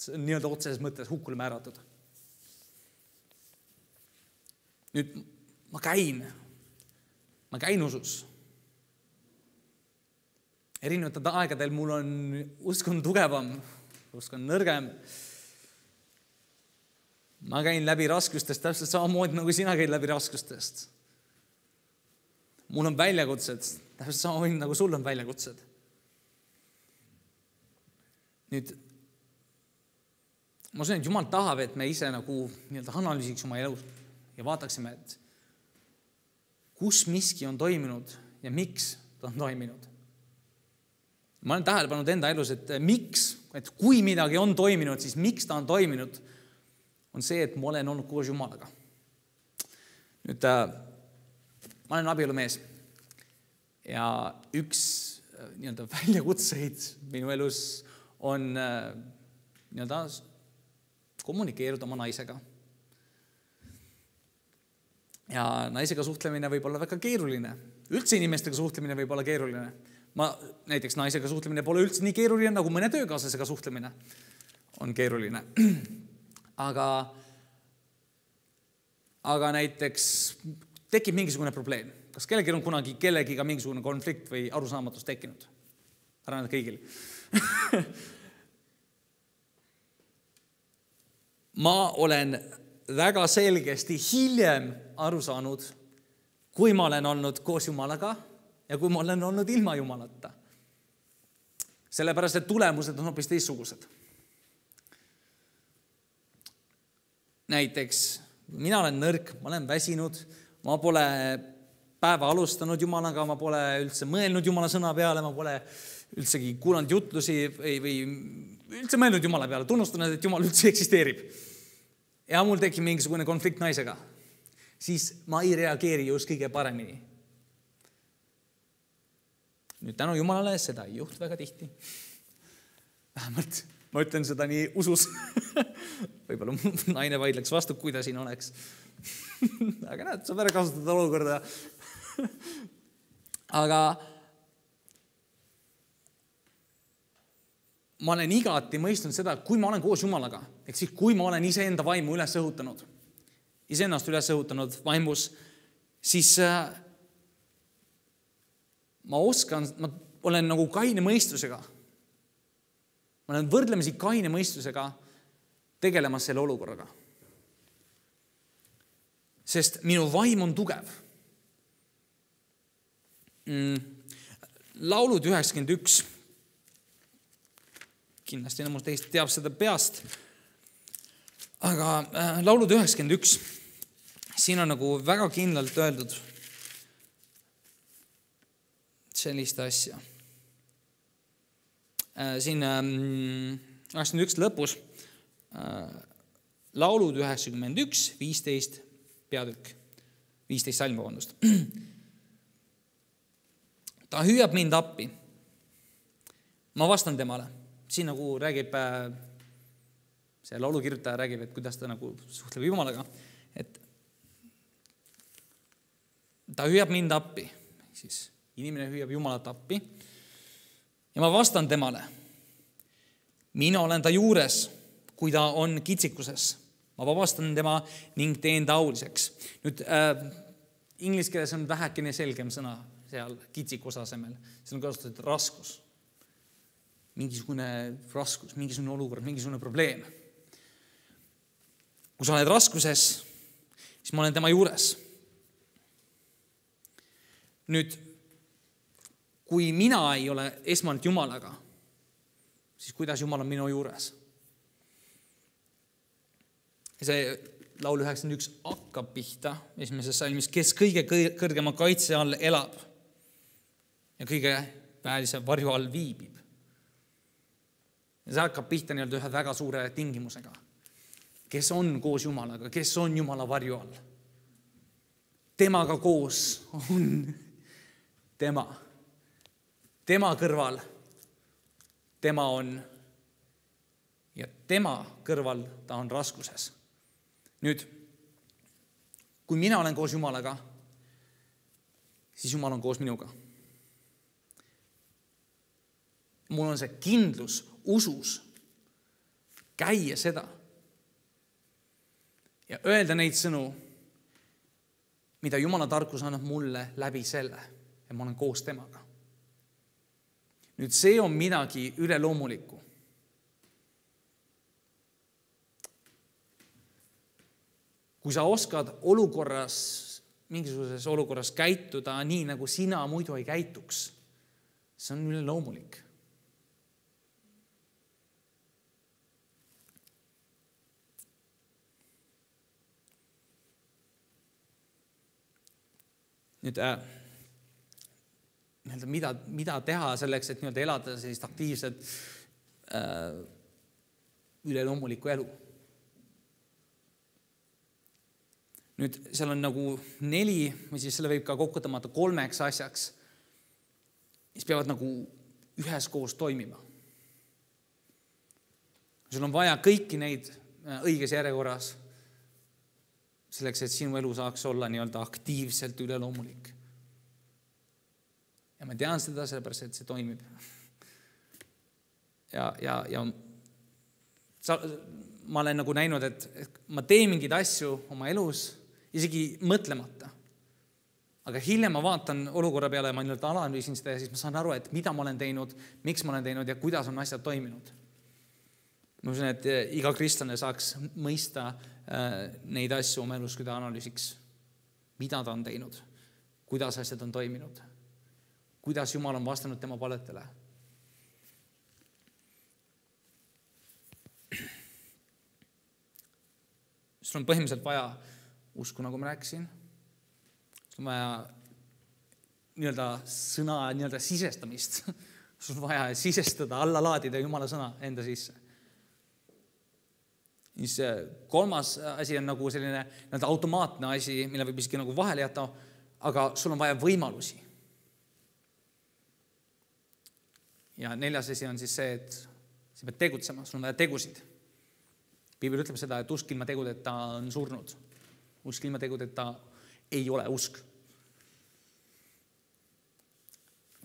see on nii-öelda otseses mõttes hukule määratud. nüüd ma käin, ma käin usus. erinevatel aegadel mul on usk on tugevam, usk on nõrgem ma käin läbi raskustest täpselt samamoodi, nagu sina käid läbi raskustest. mul on väljakutsed, täpselt samamoodi nagu sul on väljakutsed. nüüd ma usun, et Jumal tahab, et me ise nagu nii-öelda analüüsiks oma elu ja vaataksime, et kus miski on toiminud ja miks ta on toiminud. ma olen tähele pannud enda elus, et miks, et kui midagi on toiminud, siis miks ta on toiminud on see, et ma olen olnud koos Jumalaga. nüüd äh, ma olen abielumees ja üks äh, nii-öelda väljakutseid minu elus on äh, nii-öelda kommunikeeruda oma naisega. ja naisega suhtlemine võib olla väga keeruline, üldse inimestega suhtlemine võib olla keeruline. ma näiteks naisega suhtlemine pole üldse nii keeruline nagu mõne töökaaslasega suhtlemine on keeruline aga, aga näiteks tekib mingisugune probleem, kas kellelgi on kunagi kellegiga mingisugune konflikt või arusaamatus tekkinud? arvan, et kõigil ma olen väga selgesti hiljem aru saanud, kui ma olen olnud koos Jumalaga ja kui ma olen olnud ilma Jumalata. sellepärast, et tulemused on hoopis teistsugused näiteks mina olen nõrk, ma olen väsinud, ma pole päeva alustanud Jumalaga, ma pole üldse mõelnud Jumala sõna peale, ma pole üldsegi kuulanud jutlusi või, või üldse mõelnud Jumala peale, tunnustanud, et Jumal üldse eksisteerib. ja mul tekib mingisugune konflikt naisega, siis ma ei reageeri just kõige paremini. nüüd tänu Jumalale seda ei juhtu väga tihti. vähemalt ma ütlen seda nii usus võib-olla naine vaidleks vastu, kui ta siin oleks. aga näed, saab ära kasutada olukorda aga ma olen igati mõistnud seda, kui ma olen koos Jumalaga, ehk siis kui ma olen iseenda vaimu üles õhutanud, iseennast üles õhutanud vaimus, siis äh, ma oskan, ma olen nagu kaine mõistusega. ma olen võrdlemisi kaine mõistusega tegelemas selle olukorraga. sest minu vaim on tugev. Laulud üheksakümmend üks kindlasti enamus teist teab seda peast. aga äh, laulud üheksakümmend üks, siin on nagu väga kindlalt öeldud sellist asja äh,. siin ähm, üheksakümmend üks lõpus äh, laulud üheksakümmend üks, viisteist peatükk, viisteist salm, vabandust. ta hüüab mind appi. ma vastan temale siin nagu räägib, äh, see laulukirjutaja räägib, et kuidas ta nagu suhtleb Jumalaga, et ta hüüab mind appi, siis inimene hüüab Jumalat appi ja ma vastan temale. mina olen ta juures, kui ta on kitsikuses. ma vabastan tema ning teen ta auliseks. nüüd äh, inglise keeles on vähekene selgem sõna seal kitsikuse asemel, see on kasutatud raskus mingisugune raskus, mingisugune olukord, mingisugune probleem. kui sa oled raskuses, siis ma olen tema juures. nüüd, kui mina ei ole esmalt Jumalaga, siis kuidas Jumal on minu juures? see laul üheksakümmend üks hakkab pihta esimeses salmis, kes kõige kõrgema kaitse all elab ja kõige väelise varju all viibib ja see hakkab pihta nii-öelda ühe väga suure tingimusega. kes on koos Jumalaga, kes on Jumala varju all? temaga koos on tema. tema kõrval tema on ja tema kõrval ta on raskuses. nüüd, kui mina olen koos Jumalaga, siis Jumal on koos minuga. Mul on see kindlus usus, käia seda ja öelda neid sõnu, mida Jumala tarkus annab mulle läbi selle, et ma olen koos temaga. nüüd see on midagi üleloomulikku. kui sa oskad olukorras, mingisuguses olukorras käituda nii, nagu sina muidu ei käituks, see on üleloomulik nüüd äh, nii-öelda mida, mida teha selleks, et nii-öelda elada sellist aktiivset äh, üleloomulikku elu. nüüd seal on nagu neli või siis selle võib ka kokku tõmmata kolmeks asjaks, mis peavad nagu üheskoos toimima. sul on vaja kõiki neid äh, õiges järjekorras selleks, et sinu elu saaks olla nii-öelda aktiivselt üleloomulik. ja ma tean seda sellepärast, et see toimib. ja, ja, ja sa, ma olen nagu näinud, et, ma teen mingeid asju oma elus isegi mõtlemata. aga hiljem ma vaatan olukorra peale ja ma nii-öelda analüüsin seda ja siis ma saan aru, et mida ma olen teinud, miks ma olen teinud ja kuidas on asjad toiminud. ma usun, et iga kristlane saaks mõista neid asju oma elus, kui ta analüüsiks, mida ta on teinud, kuidas asjad on toiminud, kuidas Jumal on vastanud tema paletele. sul on põhimõtteliselt vaja usku, nagu ma rääkisin, sul on vaja nii-öelda sõna nii-öelda sisestamist. Sul on vaja sisestada, alla laadida Jumala sõna enda sisse siis kolmas asi on nagu selline nii-öelda automaatne asi, mille võib isegi nagu vahele jätta, aga sul on vaja võimalusi. ja neljas asi on siis see, et sa pead tegutsema, sul on vaja tegusid. piibel ütleb seda, et usk ilma tegudeta on surnud. usk ilma tegudeta ei ole usk.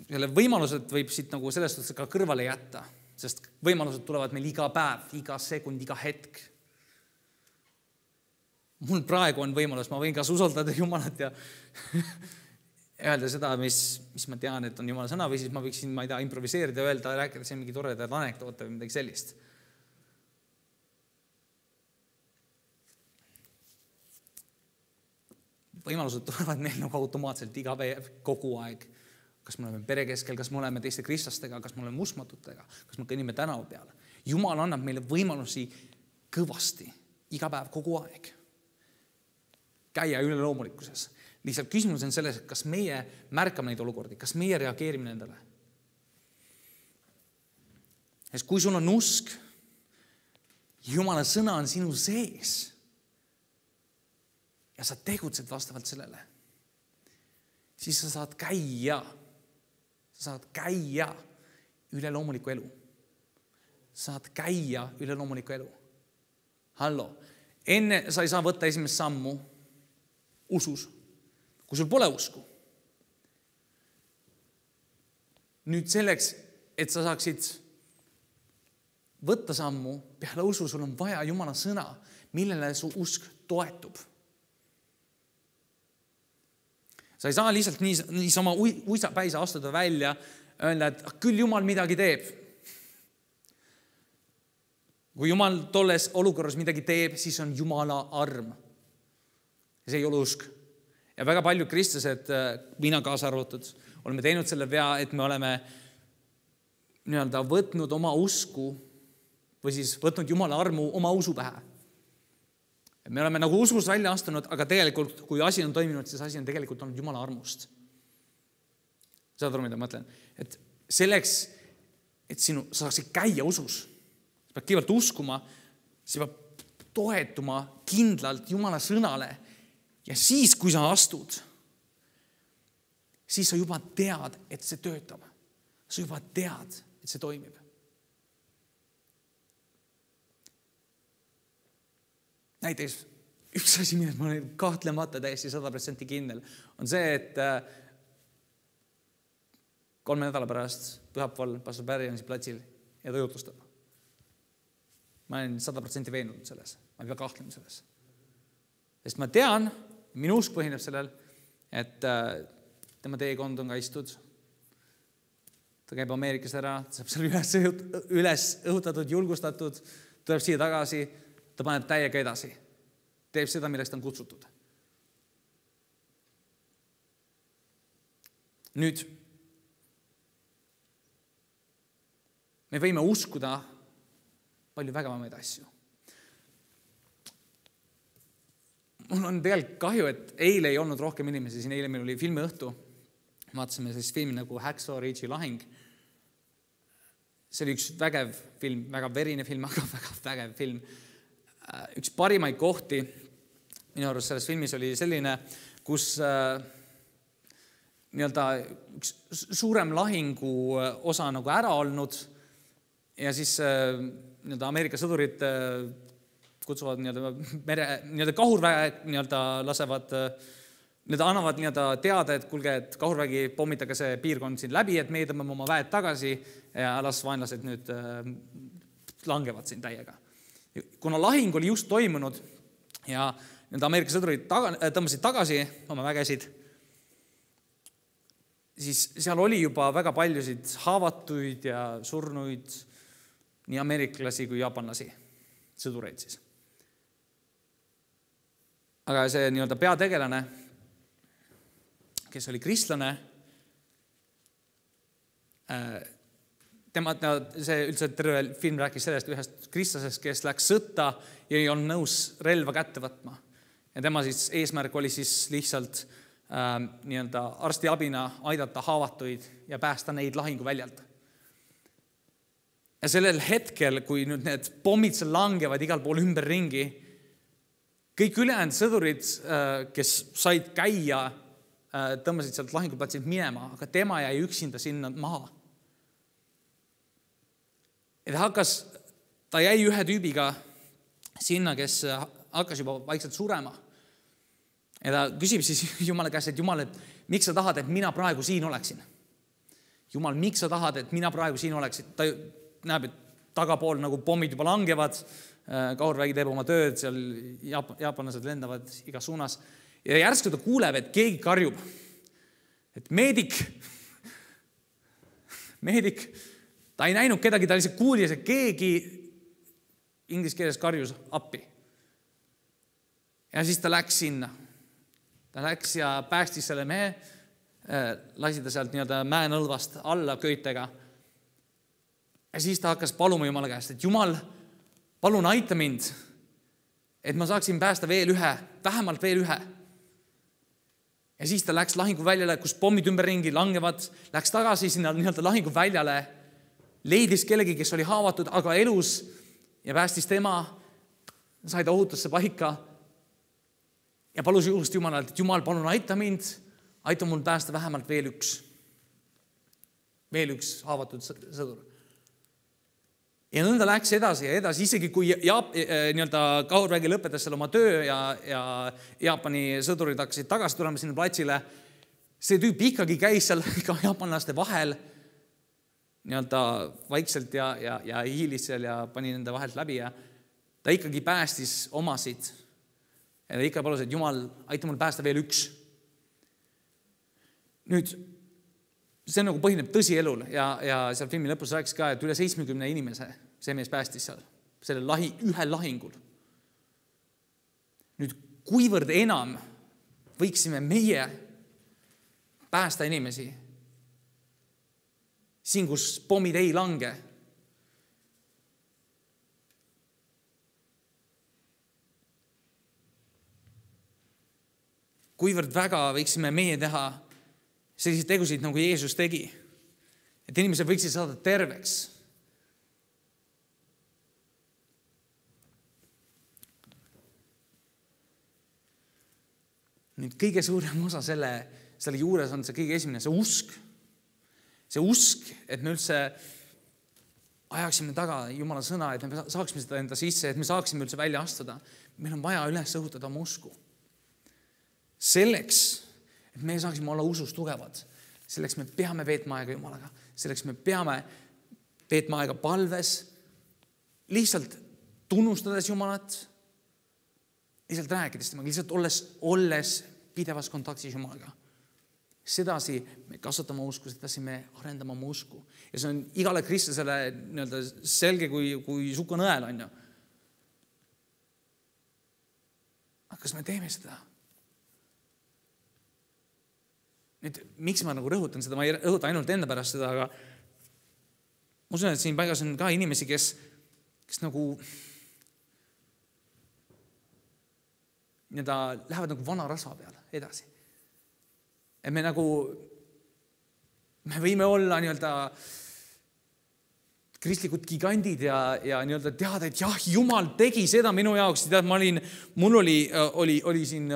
selle võimalused võib siit nagu selles suhtes ka kõrvale jätta, sest võimalused tulevad meil iga päev, iga sekund, iga hetk. Mul praegu on võimalus, ma võin kas usaldada Jumalat ja öelda seda, mis, mis ma tean, et on Jumala sõna või siis ma võiksin, ma ei tea, improviseerida, öelda, rääkida siin mingi toredaid anekdoote või midagi sellist võimalused tulevad meil nagu automaatselt iga päev, kogu aeg. kas me oleme pere keskel, kas me oleme teiste kristlastega, kas me oleme uskmatutega, kas me kõnnime tänava peal. jumal annab meile võimalusi kõvasti, iga päev, kogu aeg. Käia üleloomulikkuses. lihtsalt küsimus on selles, et kas meie märkame neid olukordi, kas meie reageerime nendele. sest kui sul on usk, jumala sõna on sinu sees ja sa tegutsed vastavalt sellele, siis sa saad käia, sa saad käia üleloomulikku elu. saad käia üleloomulikku elu. hallo, enne sa ei saa võtta esimest sammu usus, kui sul pole usku. nüüd selleks, et sa saaksid võtta sammu peale usu, sul on vaja Jumala sõna, millele su usk toetub sa ei saa lihtsalt nii, niisama uisapäisa astuda välja, öelda, et ah, küll Jumal midagi teeb. kui Jumal tolles olukorras midagi teeb, siis on Jumala arm. See ei ole usk. ja väga paljud kristlased, äh, mina kaasa arvatud, oleme teinud selle vea, et me oleme nii-öelda võtnud oma usku või siis võtnud Jumala armu oma usu pähe me oleme nagu usus välja astunud, aga tegelikult, kui asi on toiminud, siis asi on tegelikult olnud Jumala armust. saad aru, mida ma mõtlen? et selleks, et sinu, sa saaksid käia usus, sa pead kõigepealt uskuma, sa pead toetuma kindlalt Jumala sõnale ja siis, kui sa astud, siis sa juba tead, et see töötab. sa juba tead, et see toimib näiteks üks asi, milles ma olen kahtlemata täiesti sada protsenti kindel, on see, et äh, kolme nädala pärast pühapäeval pastor Pärri on siin platsil ja ta jutustab. ma olen sada protsenti veendunud selles, ma ei pea kahtlema selles. sest ma tean, minu usk põhineb sellel, et äh, tema teekond on kaitstud. ta käib Ameerikas ära, saab seal üles, üles õhutatud, julgustatud, tuleb siia tagasi ta paneb täiega edasi, teeb seda, milleks ta on kutsutud. nüüd me võime uskuda palju vägevamaid asju. Mul on tegelikult kahju, et eile ei olnud rohkem inimesi siin, eile meil oli filmiõhtu. vaatasime sellist filmi nagu Hacksaw Ridge'i lahing. see oli üks vägev film, väga verine film, aga väga vägev film Äh, üks parimaid kohti minu arust selles filmis oli selline, kus äh, nii-öelda üks suurem lahingu äh, osa nagu ära olnud ja siis nii-öelda Ameerika sõdurid kutsuvad nii-öelda mere, nii-öelda kahurväe nii-öelda lasevad, need annavad nii-öelda teada, et kuulge, et kahurvägi, pommitage see piirkond siin läbi, et meie tõmbame oma väed tagasi ja las vaenlased nüüd langevad siin täiega kuna lahing oli just toimunud ja need Ameerika sõdurid taga, tõmbasid tagasi oma vägesid, siis seal oli juba väga paljusid haavatuid ja surnuid, nii ameeriklasi kui jaapanlasi, sõdureid siis. Aga see nii-öelda peategelane, kes oli kristlane äh,, tema, see üldse terve film rääkis sellest ühest kristlasest, kes läks sõtta ja ei olnud nõus relva kätte võtma. ja tema siis eesmärk oli siis lihtsalt äh, nii-öelda arstiabina aidata haavatuid ja päästa neid lahinguväljalt. ja sellel hetkel, kui nüüd need pommid seal langevad igal pool ümberringi, kõik ülejäänud sõdurid, äh, kes said käia, äh, tõmbasid sealt lahinguplatsilt minema, aga tema jäi üksinda sinna maha ja ta hakkas, ta jäi ühe tüübiga sinna, kes hakkas juba vaikselt surema. ja ta küsib siis Jumala käest, et Jumal, et miks sa tahad, et mina praegu siin oleksin? Jumal, miks sa tahad, et mina praegu siin oleksin? ta näeb, et tagapool nagu pommid juba langevad, Kaurvägi teeb oma tööd, seal jaap-, jaapanlased lendavad igas suunas ja järsku ta kuuleb, et keegi karjub. et meedik, meedik, ta ei näinud kedagi, ta lihtsalt kuulis, et keegi inglise keeles karjus appi. ja siis ta läks sinna. ta läks ja päästis selle mehe, lasi ta sealt nii-öelda mäenõlvast alla köitega. ja siis ta hakkas paluma Jumala käest, et Jumal, palun aita mind, et ma saaksin päästa veel ühe, vähemalt veel ühe. Ja siis ta läks lahinguväljale, kus pommid ümberringi langevad, läks tagasi sinna nii-öelda lahinguväljale, leidis kellegi, kes oli haavatud, aga elus ja päästis tema, sai ta ohutusse paika. Ja palus juhust Jumalalt, et Jumal, palun aita mind, aita mul päästa vähemalt veel üks, veel üks haavatud sõdur ja nõnda läks edasi ja edasi, isegi kui Jaap- eh,, nii-öelda Kaurvägi lõpetas seal oma töö ja, ja Jaapani sõdurid hakkasid tagasi tulema sinna platsile, see tüüp ikkagi käis seal ka jaapanlaste vahel nii-öelda vaikselt ja, ja, ja hiilis seal ja pani nende vahelt läbi ja ta ikkagi päästis omasid. ja ta ikka palus, et Jumal, aita mul päästa veel üks. nüüd see nagu põhineb tõsielul ja, ja seal filmi lõpus rääkis ka, et üle seitsmekümne inimese see mees päästis seal, sellel lahi, ühel lahingul. nüüd, kuivõrd enam võiksime meie päästa inimesi siin, kus pommid ei lange. kuivõrd väga võiksime meie teha selliseid tegusid, nagu Jeesus tegi. et inimesed võiksid saada terveks. nüüd kõige suurem osa selle, selle juures on see kõige esimene, see usk. see usk, et me üldse ajaksime taga Jumala sõna, et me saaksime seda enda sisse, et me saaksime üldse välja astuda. meil on vaja üles õhutada oma usku. selleks et me saaksime olla usus tugevad. selleks me peame veetma aega Jumalaga, selleks me peame veetma aega palves, lihtsalt tunnustades Jumalat, lihtsalt rääkides temaga, lihtsalt olles, olles pidevas kontaktis Jumalaga. sedasi me kasvatame usku, sedasi me arendame oma usku ja see on igale kristlasele nii-öelda selge kui, kui sukanõel, on ju. aga kas me teeme seda? Nüüd miks ma nagu rõhutan seda, ma ei rõhuta ainult enda pärast seda, aga ma usun, et siin paigas on ka inimesi, kes, kes nagu nii-öelda lähevad nagu vana rasva peale edasi. et me nagu, me võime olla nii-öelda kristlikud gigandid ja, ja nii-öelda teada, et jah, Jumal tegi seda minu jaoks, tead, ma olin, mul oli, oli, oli siin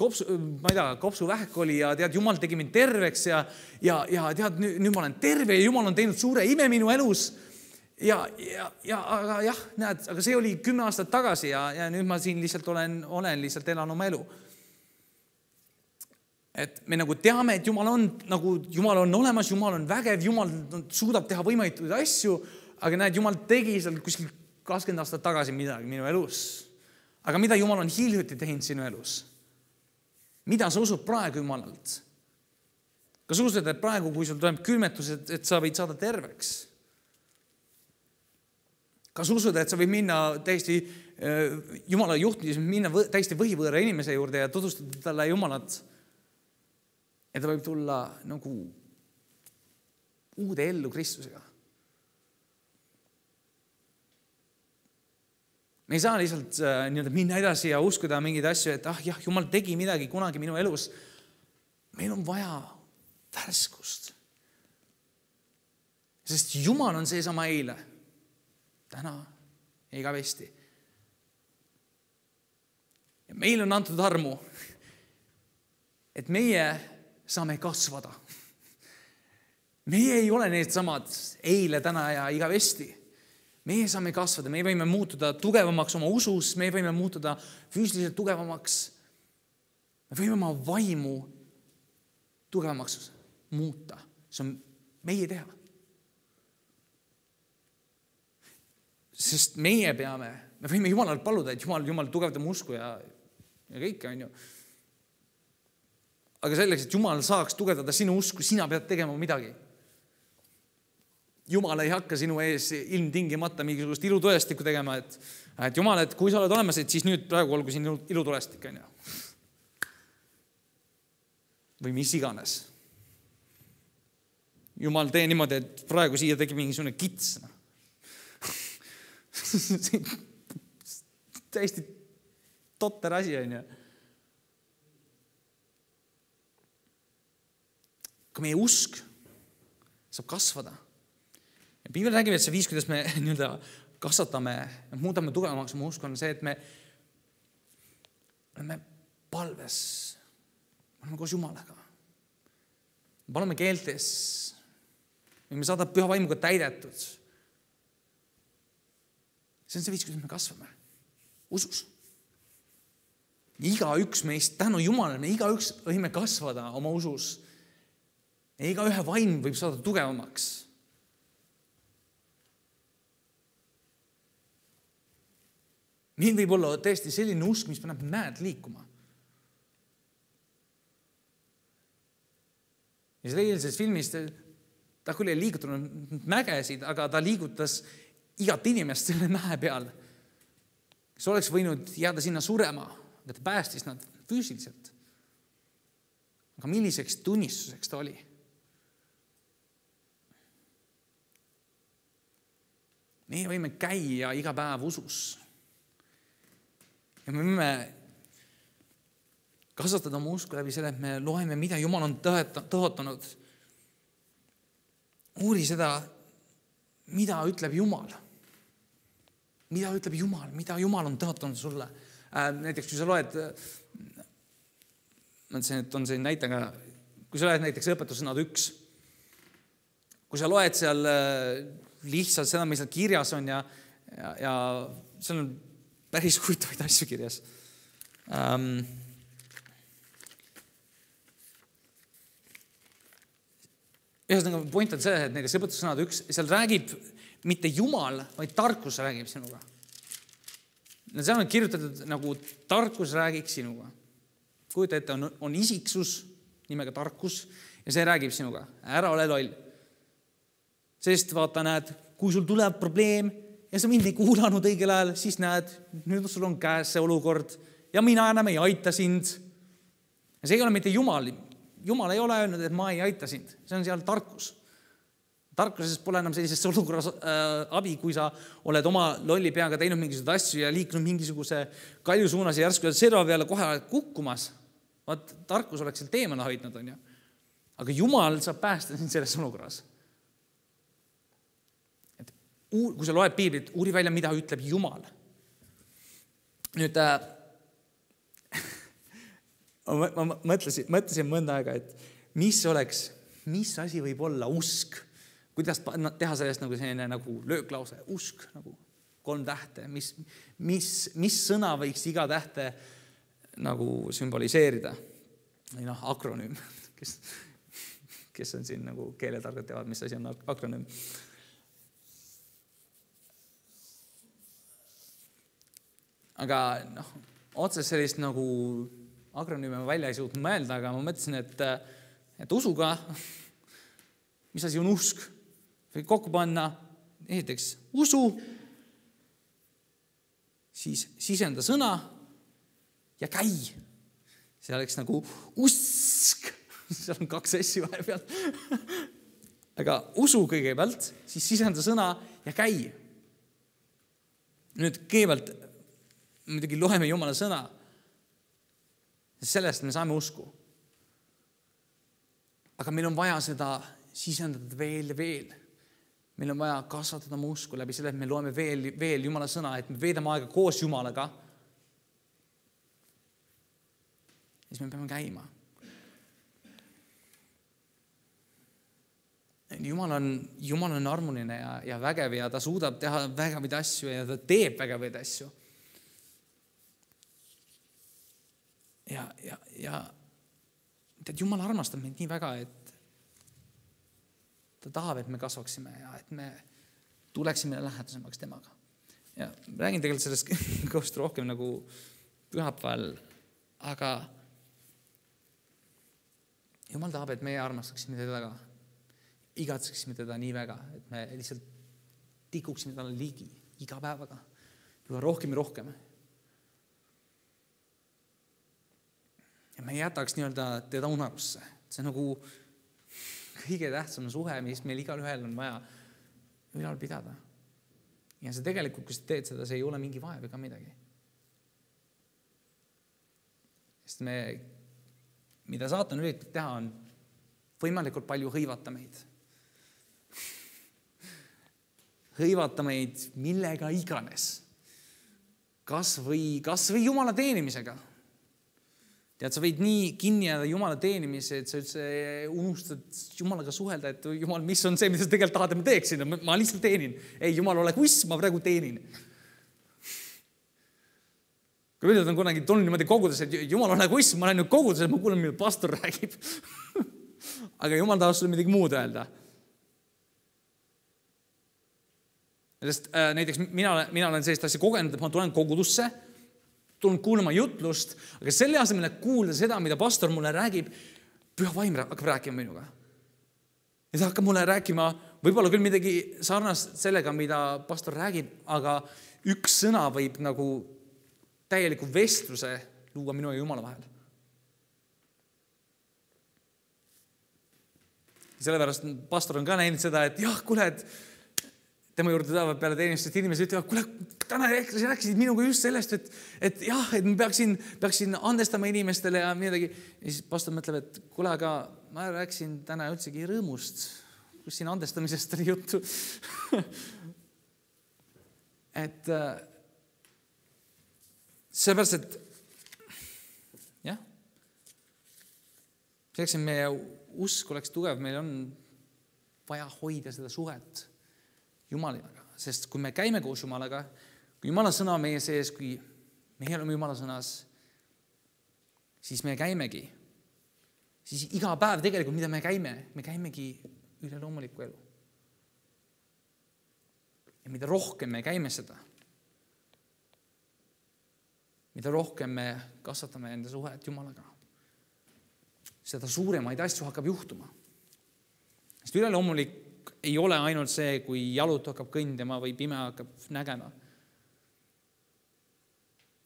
kopsu, ma ei tea, kopsuvähk oli ja tead, jumal tegi mind terveks ja, ja, ja tead, nüüd ma olen terve ja jumal on teinud suure ime minu elus. ja, ja, ja aga jah, näed, aga see oli kümme aastat tagasi ja, ja nüüd ma siin lihtsalt olen, olen lihtsalt elan oma elu. et me nagu teame, et Jumal on nagu, Jumal on olemas, Jumal on vägev, Jumal suudab teha võimatuid asju, aga näed, Jumal tegi seal kuskil kakskümmend aastat tagasi midagi minu elus. aga mida Jumal on hiljuti teinud sinu elus mida sa usud praegu Jumalalt? kas usud, et praegu, kui sul toimub külmetus, et, et sa võid saada terveks? kas usud, et sa võid minna täiesti äh, Jumala juhtimises, minna võ, täiesti võhivõõra inimese juurde ja tutvustada talle Jumalat? ja ta võib tulla nagu uude ellu Kristusega me ei saa lihtsalt äh, nii-öelda minna edasi ja uskuda mingeid asju, et ah jah, jumal tegi midagi kunagi minu elus. meil on vaja värskust. sest Jumal on seesama eile, täna ja igavesti. ja meile on antud armu, et meie saame kasvada. meie ei ole needsamad eile, täna ja igavesti meie saame kasvada, me võime muutuda tugevamaks oma usus, me võime muutuda füüsiliselt tugevamaks. me võime oma vaimu tugevamaks muuta, see on meie teha. sest meie peame, me võime Jumalalt paluda, et Jumal, Jumal tugevda mu usku ja, ja kõike, on ju. aga selleks, et Jumal saaks tugevdada sinu usku, sina pead tegema midagi Jumal ei hakka sinu ees ilmtingimata mingisugust ilutõestikku tegema, et, et Jumal, et kui sa oled olemas, et siis nüüd praegu olgu siin ilutulestik, on ju. või mis iganes. Jumal, tee niimoodi, et praegu siia tekib mingisugune kits no. täiesti totter asi, on ju. ka meie usk saab kasvada piibel räägib, et see viis, kuidas me nii-öelda kasvatame, muudame tugevamaks oma usku, on see, et me oleme palves, me oleme koos Jumalaga. me palume keeltes, me saadab püha vaimuga täidetud. see on see viis, kuidas me kasvame, usus. igaüks meist, tänu Jumalale, me igaüks võime kasvada oma usus. igaühe vaim võib saada tugevamaks meil võib olla tõesti selline usk, mis paneb mäed liikuma. ja selles eilses filmis ta küll ei liigutanud mägesid, aga ta liigutas igat inimest selle mäe peal, kes oleks võinud jääda sinna surema, aga ta päästis nad füüsiliselt. aga milliseks tunnistuseks ta oli? meie võime käia iga päev usus ja me võime kasvatada oma usku läbi selle, et me loeme, mida Jumal on tõotanud. uuri seda, mida ütleb Jumal. mida ütleb Jumal, mida Jumal on tõotanud sulle äh,. näiteks kui sa loed, mõtlesin, et on siin näitega, kui sa loed näiteks õpetussõnad üks, kui sa loed seal äh, lihtsalt seda, mis seal kirjas on ja, ja, ja seal on päris huvitavaid asju kirjas ähm,. ühesõnaga point on see, et näiteks õpetussõnad üks, seal räägib mitte Jumal, vaid tarkus räägib sinuga. no seal on kirjutatud nagu tarkus räägiks sinuga. kujuta ette, on, on isiksus nimega tarkus ja see räägib sinuga, ära ole loll. sest vaata, näed, kui sul tuleb probleem ja sa mind ei kuulanud õigel ajal, siis näed, nüüd sul on käes see olukord ja mina enam ei aita sind. ja see ei ole mitte Jumal, Jumal ei ole öelnud, et ma ei aita sind, see on seal tarkus. tarkuses pole enam sellises olukorras äh, abi, kui sa oled oma lolli peaga teinud mingisuguseid asju ja liikunud mingisuguse kalju suunas ja järsku oled serva peale kohe kukkumas. vaat tarkus oleks sealt eemale hoidnud, onju. aga Jumal saab päästa sind selles olukorras kui sa loed piiblit, uuri välja, mida ütleb Jumal. nüüd äh, ma, mõtlesin, mõtlesin mõnda aega, et mis oleks, mis asi võib olla usk, kuidas teha sellest nagu selline nagu lööklause, usk nagu kolm tähte, mis, mis, mis sõna võiks iga tähte nagu sümboliseerida? Või noh, akronüüm, kes, kes on siin nagu keeletargad teavad, mis asi on akronüüm aga noh, otsest sellist nagu agronüümi ma välja ei suutnud mõelda, aga ma mõtlesin, et, et usuga, mis asi on usk, võib kokku panna esiteks usu, siis sisenda sõna ja käi. see oleks nagu usk, seal on kaks S-i vahepeal aga usu kõigepealt, siis sisenda sõna ja käi. nüüd kõigepealt muidugi loeme Jumala sõna. sellest me saame usku. aga meil on vaja seda sisendada veel ja veel. meil on vaja kasvatada oma usku läbi selle, et me loeme veel, veel Jumala sõna, et me veedame aega koos Jumalaga. siis me peame käima. Jumal on, Jumal on armuline ja, ja vägev ja ta suudab teha vägevaid asju ja ta teeb vägevaid asju ja ja, ja, tead, Jumal armastab meid nii väga, et ta tahab, et me kasvaksime ja et me tuleksime lähedasemaks temaga. ja räägin tegelikult sellest kõhust rohkem nagu pühapäeval, aga Jumal tahab, et meie armastaksime teda ka. igatseksime teda nii väga, et me lihtsalt tikuksime talle ligi iga päevaga, üha rohkem ja rohkem. Me ei jätaks nii-öelda teda unarusse, see nagu kõige tähtsam suhe, mis meil igalühel on vaja ülal pidada. ja see tegelikult, kui sa teed seda, see ei ole mingi vaev ega midagi. sest me, mida saatan üritab teha, on võimalikult palju hõivata meid hõivata meid millega iganes. kas või, kas või Jumala teenimisega. Tead, sa võid nii kinni jääda Jumala teenimise, et sa üldse unustad Jumalaga suhelda, et Jumal, mis on see, mida sa tegelikult tahad, et ma teeksin, ma lihtsalt teenin. ei, Jumal, ole kuss, ma praegu teenin. kui paljud on kunagi tulnud niimoodi kogudusse, et Jumal, ole kuss, ma olen nüüd koguduses, ma kuulen, mida pastor räägib aga Jumal tahab sulle midagi muud öelda sest äh, näiteks mina, mina olen sellist asja kogenud, et ma tulen kogudusse, tulen kuulama jutlust, aga selle asemel, et kuulda seda, mida pastor mulle räägib, püha vaim hakkab rääkima minuga. ja ta hakkab mulle rääkima võib-olla küll midagi sarnast sellega, mida pastor räägib, aga üks sõna võib nagu täieliku vestluse luua minu ja Jumala vahel. sellepärast pastor on ka näinud seda, et jah, kuule, et tema juurde tulevad peale teenistust inimesed ütlevad, kuule, täna sa rääkisid minuga just sellest, et, et jah, et ma peaksin, peaksin andestama inimestele ja midagi. ja siis pastor mõtleb, et kuule, aga ma rääkisin täna üldsegi rõõmust, kus siin andestamisest oli juttu? Et äh, seepärast, et jah, selleks, et meie usk oleks tugev, meil on vaja hoida seda suhet Jumalaga, sest kui me käime koos Jumalaga, kui Jumala sõna on meie sees, kui meie oleme Jumala sõnas, siis me käimegi, siis iga päev tegelikult, mida me käime, me käimegi üleloomulikku elu. ja mida rohkem me käime seda, mida rohkem me kasvatame enda suhet Jumalaga, seda suuremaid asju hakkab juhtuma. sest üleloomulik ei ole ainult see, kui jalutu hakkab kõndima või pime hakkab nägema.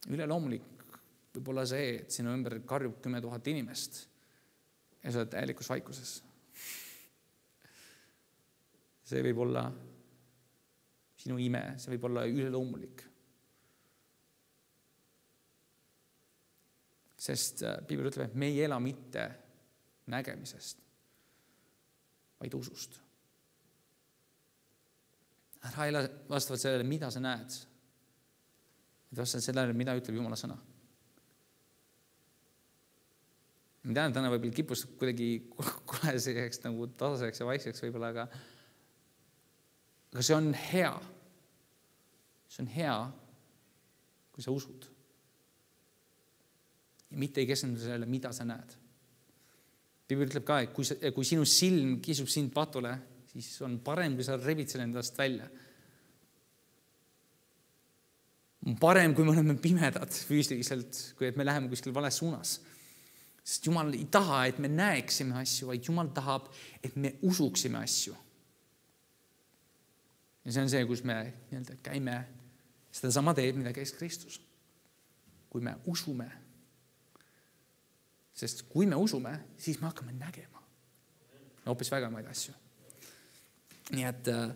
üleloomulik võib olla see, et sinu ümber karjub kümme tuhat inimest ja sa oled täielikus vaikuses. see võib olla sinu ime, see võib olla üleloomulik. sest äh, piibel ütleb, et me ei ela mitte nägemisest, vaid usust ära ela vastavalt sellele, mida sa näed, vaid vastavalt sellele, mida ütleb Jumala sõna. ma tean, täna võib-olla kipus kuidagi koleseks nagu tasaseks ja vaikseks võib-olla, aga aga see on hea. see on hea, kui sa usud. ja mitte ei keskendu sellele, mida sa näed. piibel ütleb ka, et kui sa, kui sinu silm kisub sind patule siis on parem, kui sa rebid selle endast välja. on parem, kui me oleme pimedad füüsiliselt, kui et me läheme kuskil vales suunas. sest Jumal ei taha, et me näeksime asju, vaid Jumal tahab, et me usuksime asju. ja see on see, kus me nii-öelda käime sedasama teed, mida käis Kristus. kui me usume. sest kui me usume, siis me hakkame nägema hoopis vägemaid asju nii et äh,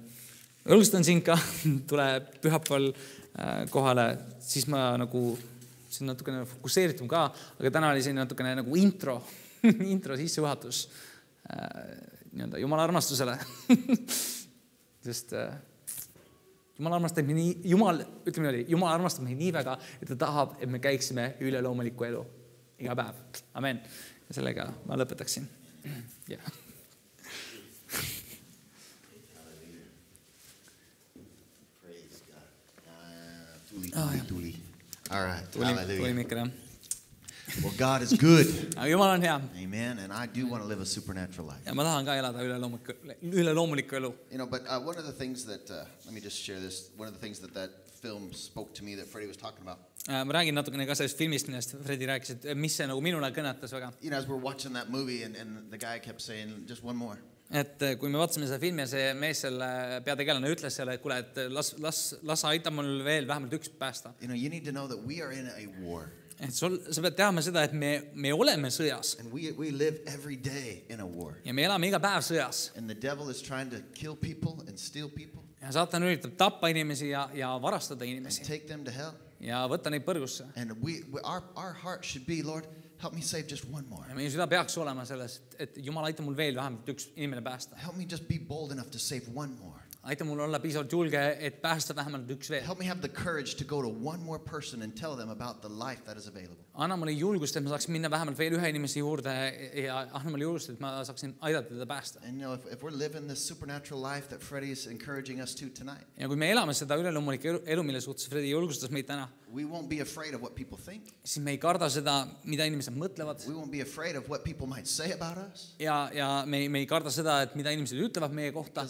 õlustan sind ka, tule pühapäeval äh, kohale, siis ma nagu, see on natukene fokusseeritum ka, aga täna oli selline natukene nagu intro intro sissejuhatus äh, nii-öelda jumala armastusele. Sest jumal armastab meid nii, jumal, ütleme niimoodi, jumal armastab meid nii väga, et ta tahab, et me käiksime üleloomulikku elu iga päev, amen. ja sellega ma lõpetaksin. jah tuli, tuli, tuli. All right, hallelujah. Well, God is good. aga on hea Amen. And I do want to live a supernatural life. ja ma tahan ka elada üleloomulikku, üleloomulikku elu. You know, but uh, one of the things that, uh, let me just share this. One of the things that that film spoke to me that Freddie was talking about. Ma räägin natukene ka sellest filmist, millest Fredi rääkis, et mis see nagu minule kõnetas väga. You know, as we're watching that movie, and, and the guy kept saying, just one more. Et äh, kui me vaatasime seda filmi ja see mees, selle peategelane ütles seal, et kuule, et las, las, las aita mul veel vähemalt üks päästa. You know, you need to know that we are in a war. et sul, sa pead teadma seda, et me, me oleme sõjas And we, we live every day in a war. ja me elame iga päev sõjas And the devil is trying to kill people and steal people ja saatan üritab tappa inimesi ja, ja varastada and inimesi take them to hell. ja võtta neid põrgusse. And we, we our, our heart should be, Lord, help me save just one more. ja meie süda peaks olema selles, et Jumal, aita mul veel vähemalt üks inimene päästa. Help me just be bold enough to save one more. aita mul olla piisavalt julge, et päästa vähemalt üks veel. Help me have the courage to go to one more person and tell them about the life that is available. Anna mulle julgust, et ma saaksin minna vähemalt veel ühe inimese juurde ja anna mulle julgust, et ma saaksin aidata teda päästa. And you know, if, if we're living this supernatural life that Freddie is encouraging us to tonight, ja kui me elame seda üleloomulikku elu, elu, mille suhtes Fredi julgustas meid täna, we won't be afraid of what people think. siis me ei karda seda, mida inimesed mõtlevad We won't be afraid of what people might say about us ja, ja me ei, me ei karda seda, et mida inimesed ütlevad meie kohta,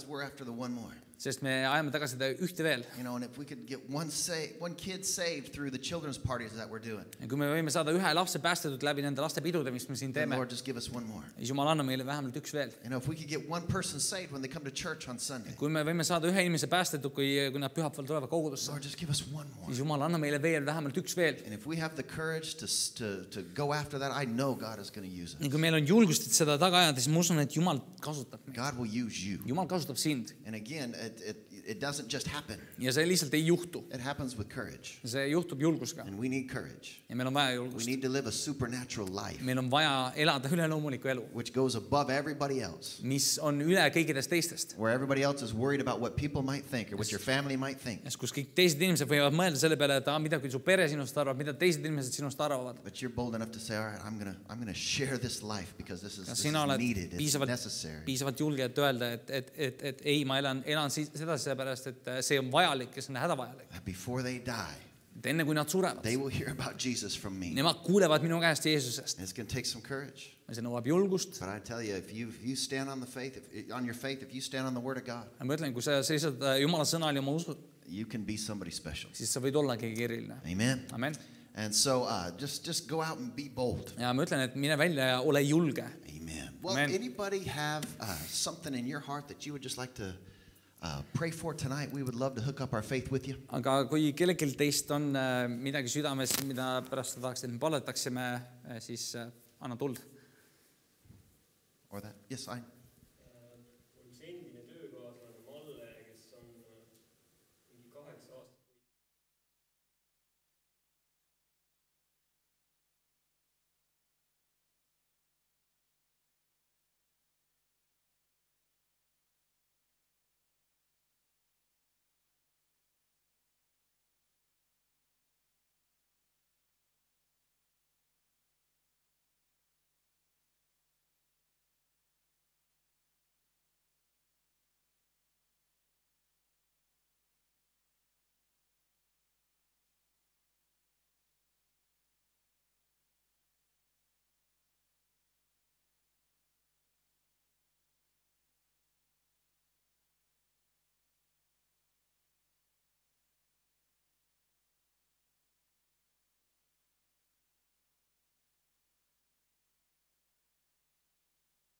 because we're after the one more. sest me ajame taga seda ühte veel. You know, and if we could get one say, one kid saved through the children's parties that we're doing, ja kui me võime saada ühe lapse päästetud läbi nende lastepidude, mis me siin then teeme, Lord, just give us one more. siis Jumal, anna meile vähemalt üks veel. You know, if we could get one person saved when they come to church on Sunday, kui me võime saada ühe inimese päästetud, kui, kui nad pühapäeval tulevad kogudusse, Lord, just give us one more. siis Jumal, anna meile veel vähemalt üks veel. And if we have the courage to, s- to, to go after that, I know God is going to use ja us. kui meil on julgust, et seda taga ajada, siis ma usun, et Jumal kasutab meid. God will use you. Jumal kasutab sind And again, it, it, it doesn't just happen. ja see lihtsalt ei juhtu, It happens with courage. see juhtub julgusega And we need courage. ja meil on vaja We julgust. need to live a supernatural life, meil on vaja elada üleloomulikku elu, which goes above everybody else. mis on üle kõikidest teistest. Where everybody else is worried about what people might think or what your family might think. sest kus kõik teised inimesed võivad mõelda selle peale, et aa, mida küll su pere sinust arvab, mida teised inimesed sinust arvavad. But you're bold enough to say, all right, I'm going to I'm gonna share this life because this is, kas this sina is oled needed, it's piisavalt, necessary. piisavalt julge, et öelda, et, et, et, et ei, ma elan, elan siis sedasi sellepärast, et äh, see on vajalik ja see on hädavajalik. That Before they die, et enne kui nad surevad, they will hear about Jesus from me. nemad kuulevad minu käest Jeesusest And it's going to take some courage. ja see nõuab julgust. But I tell you, if you, if you stand on the faith, if, on your faith, if you stand on the Word of God, ma ütlen, kui sa seisad äh, Jumala sõnal ja oma usud, you can be somebody special. siis sa võid olla keegi eriline. Amen. amen. And so uh, just, just go out and be bold. ja ma ütlen, et mine välja ja ole julge. Amen. Well, Amen. anybody have uh, something in your heart that you would just like to uh, pray for tonight? We would love to hook up our faith with you. aga kui kellelgi teist on äh, midagi südames, mida pärast te tahaksite, et me palvetaksime, siis äh, anna tuld Or that? Yes, I.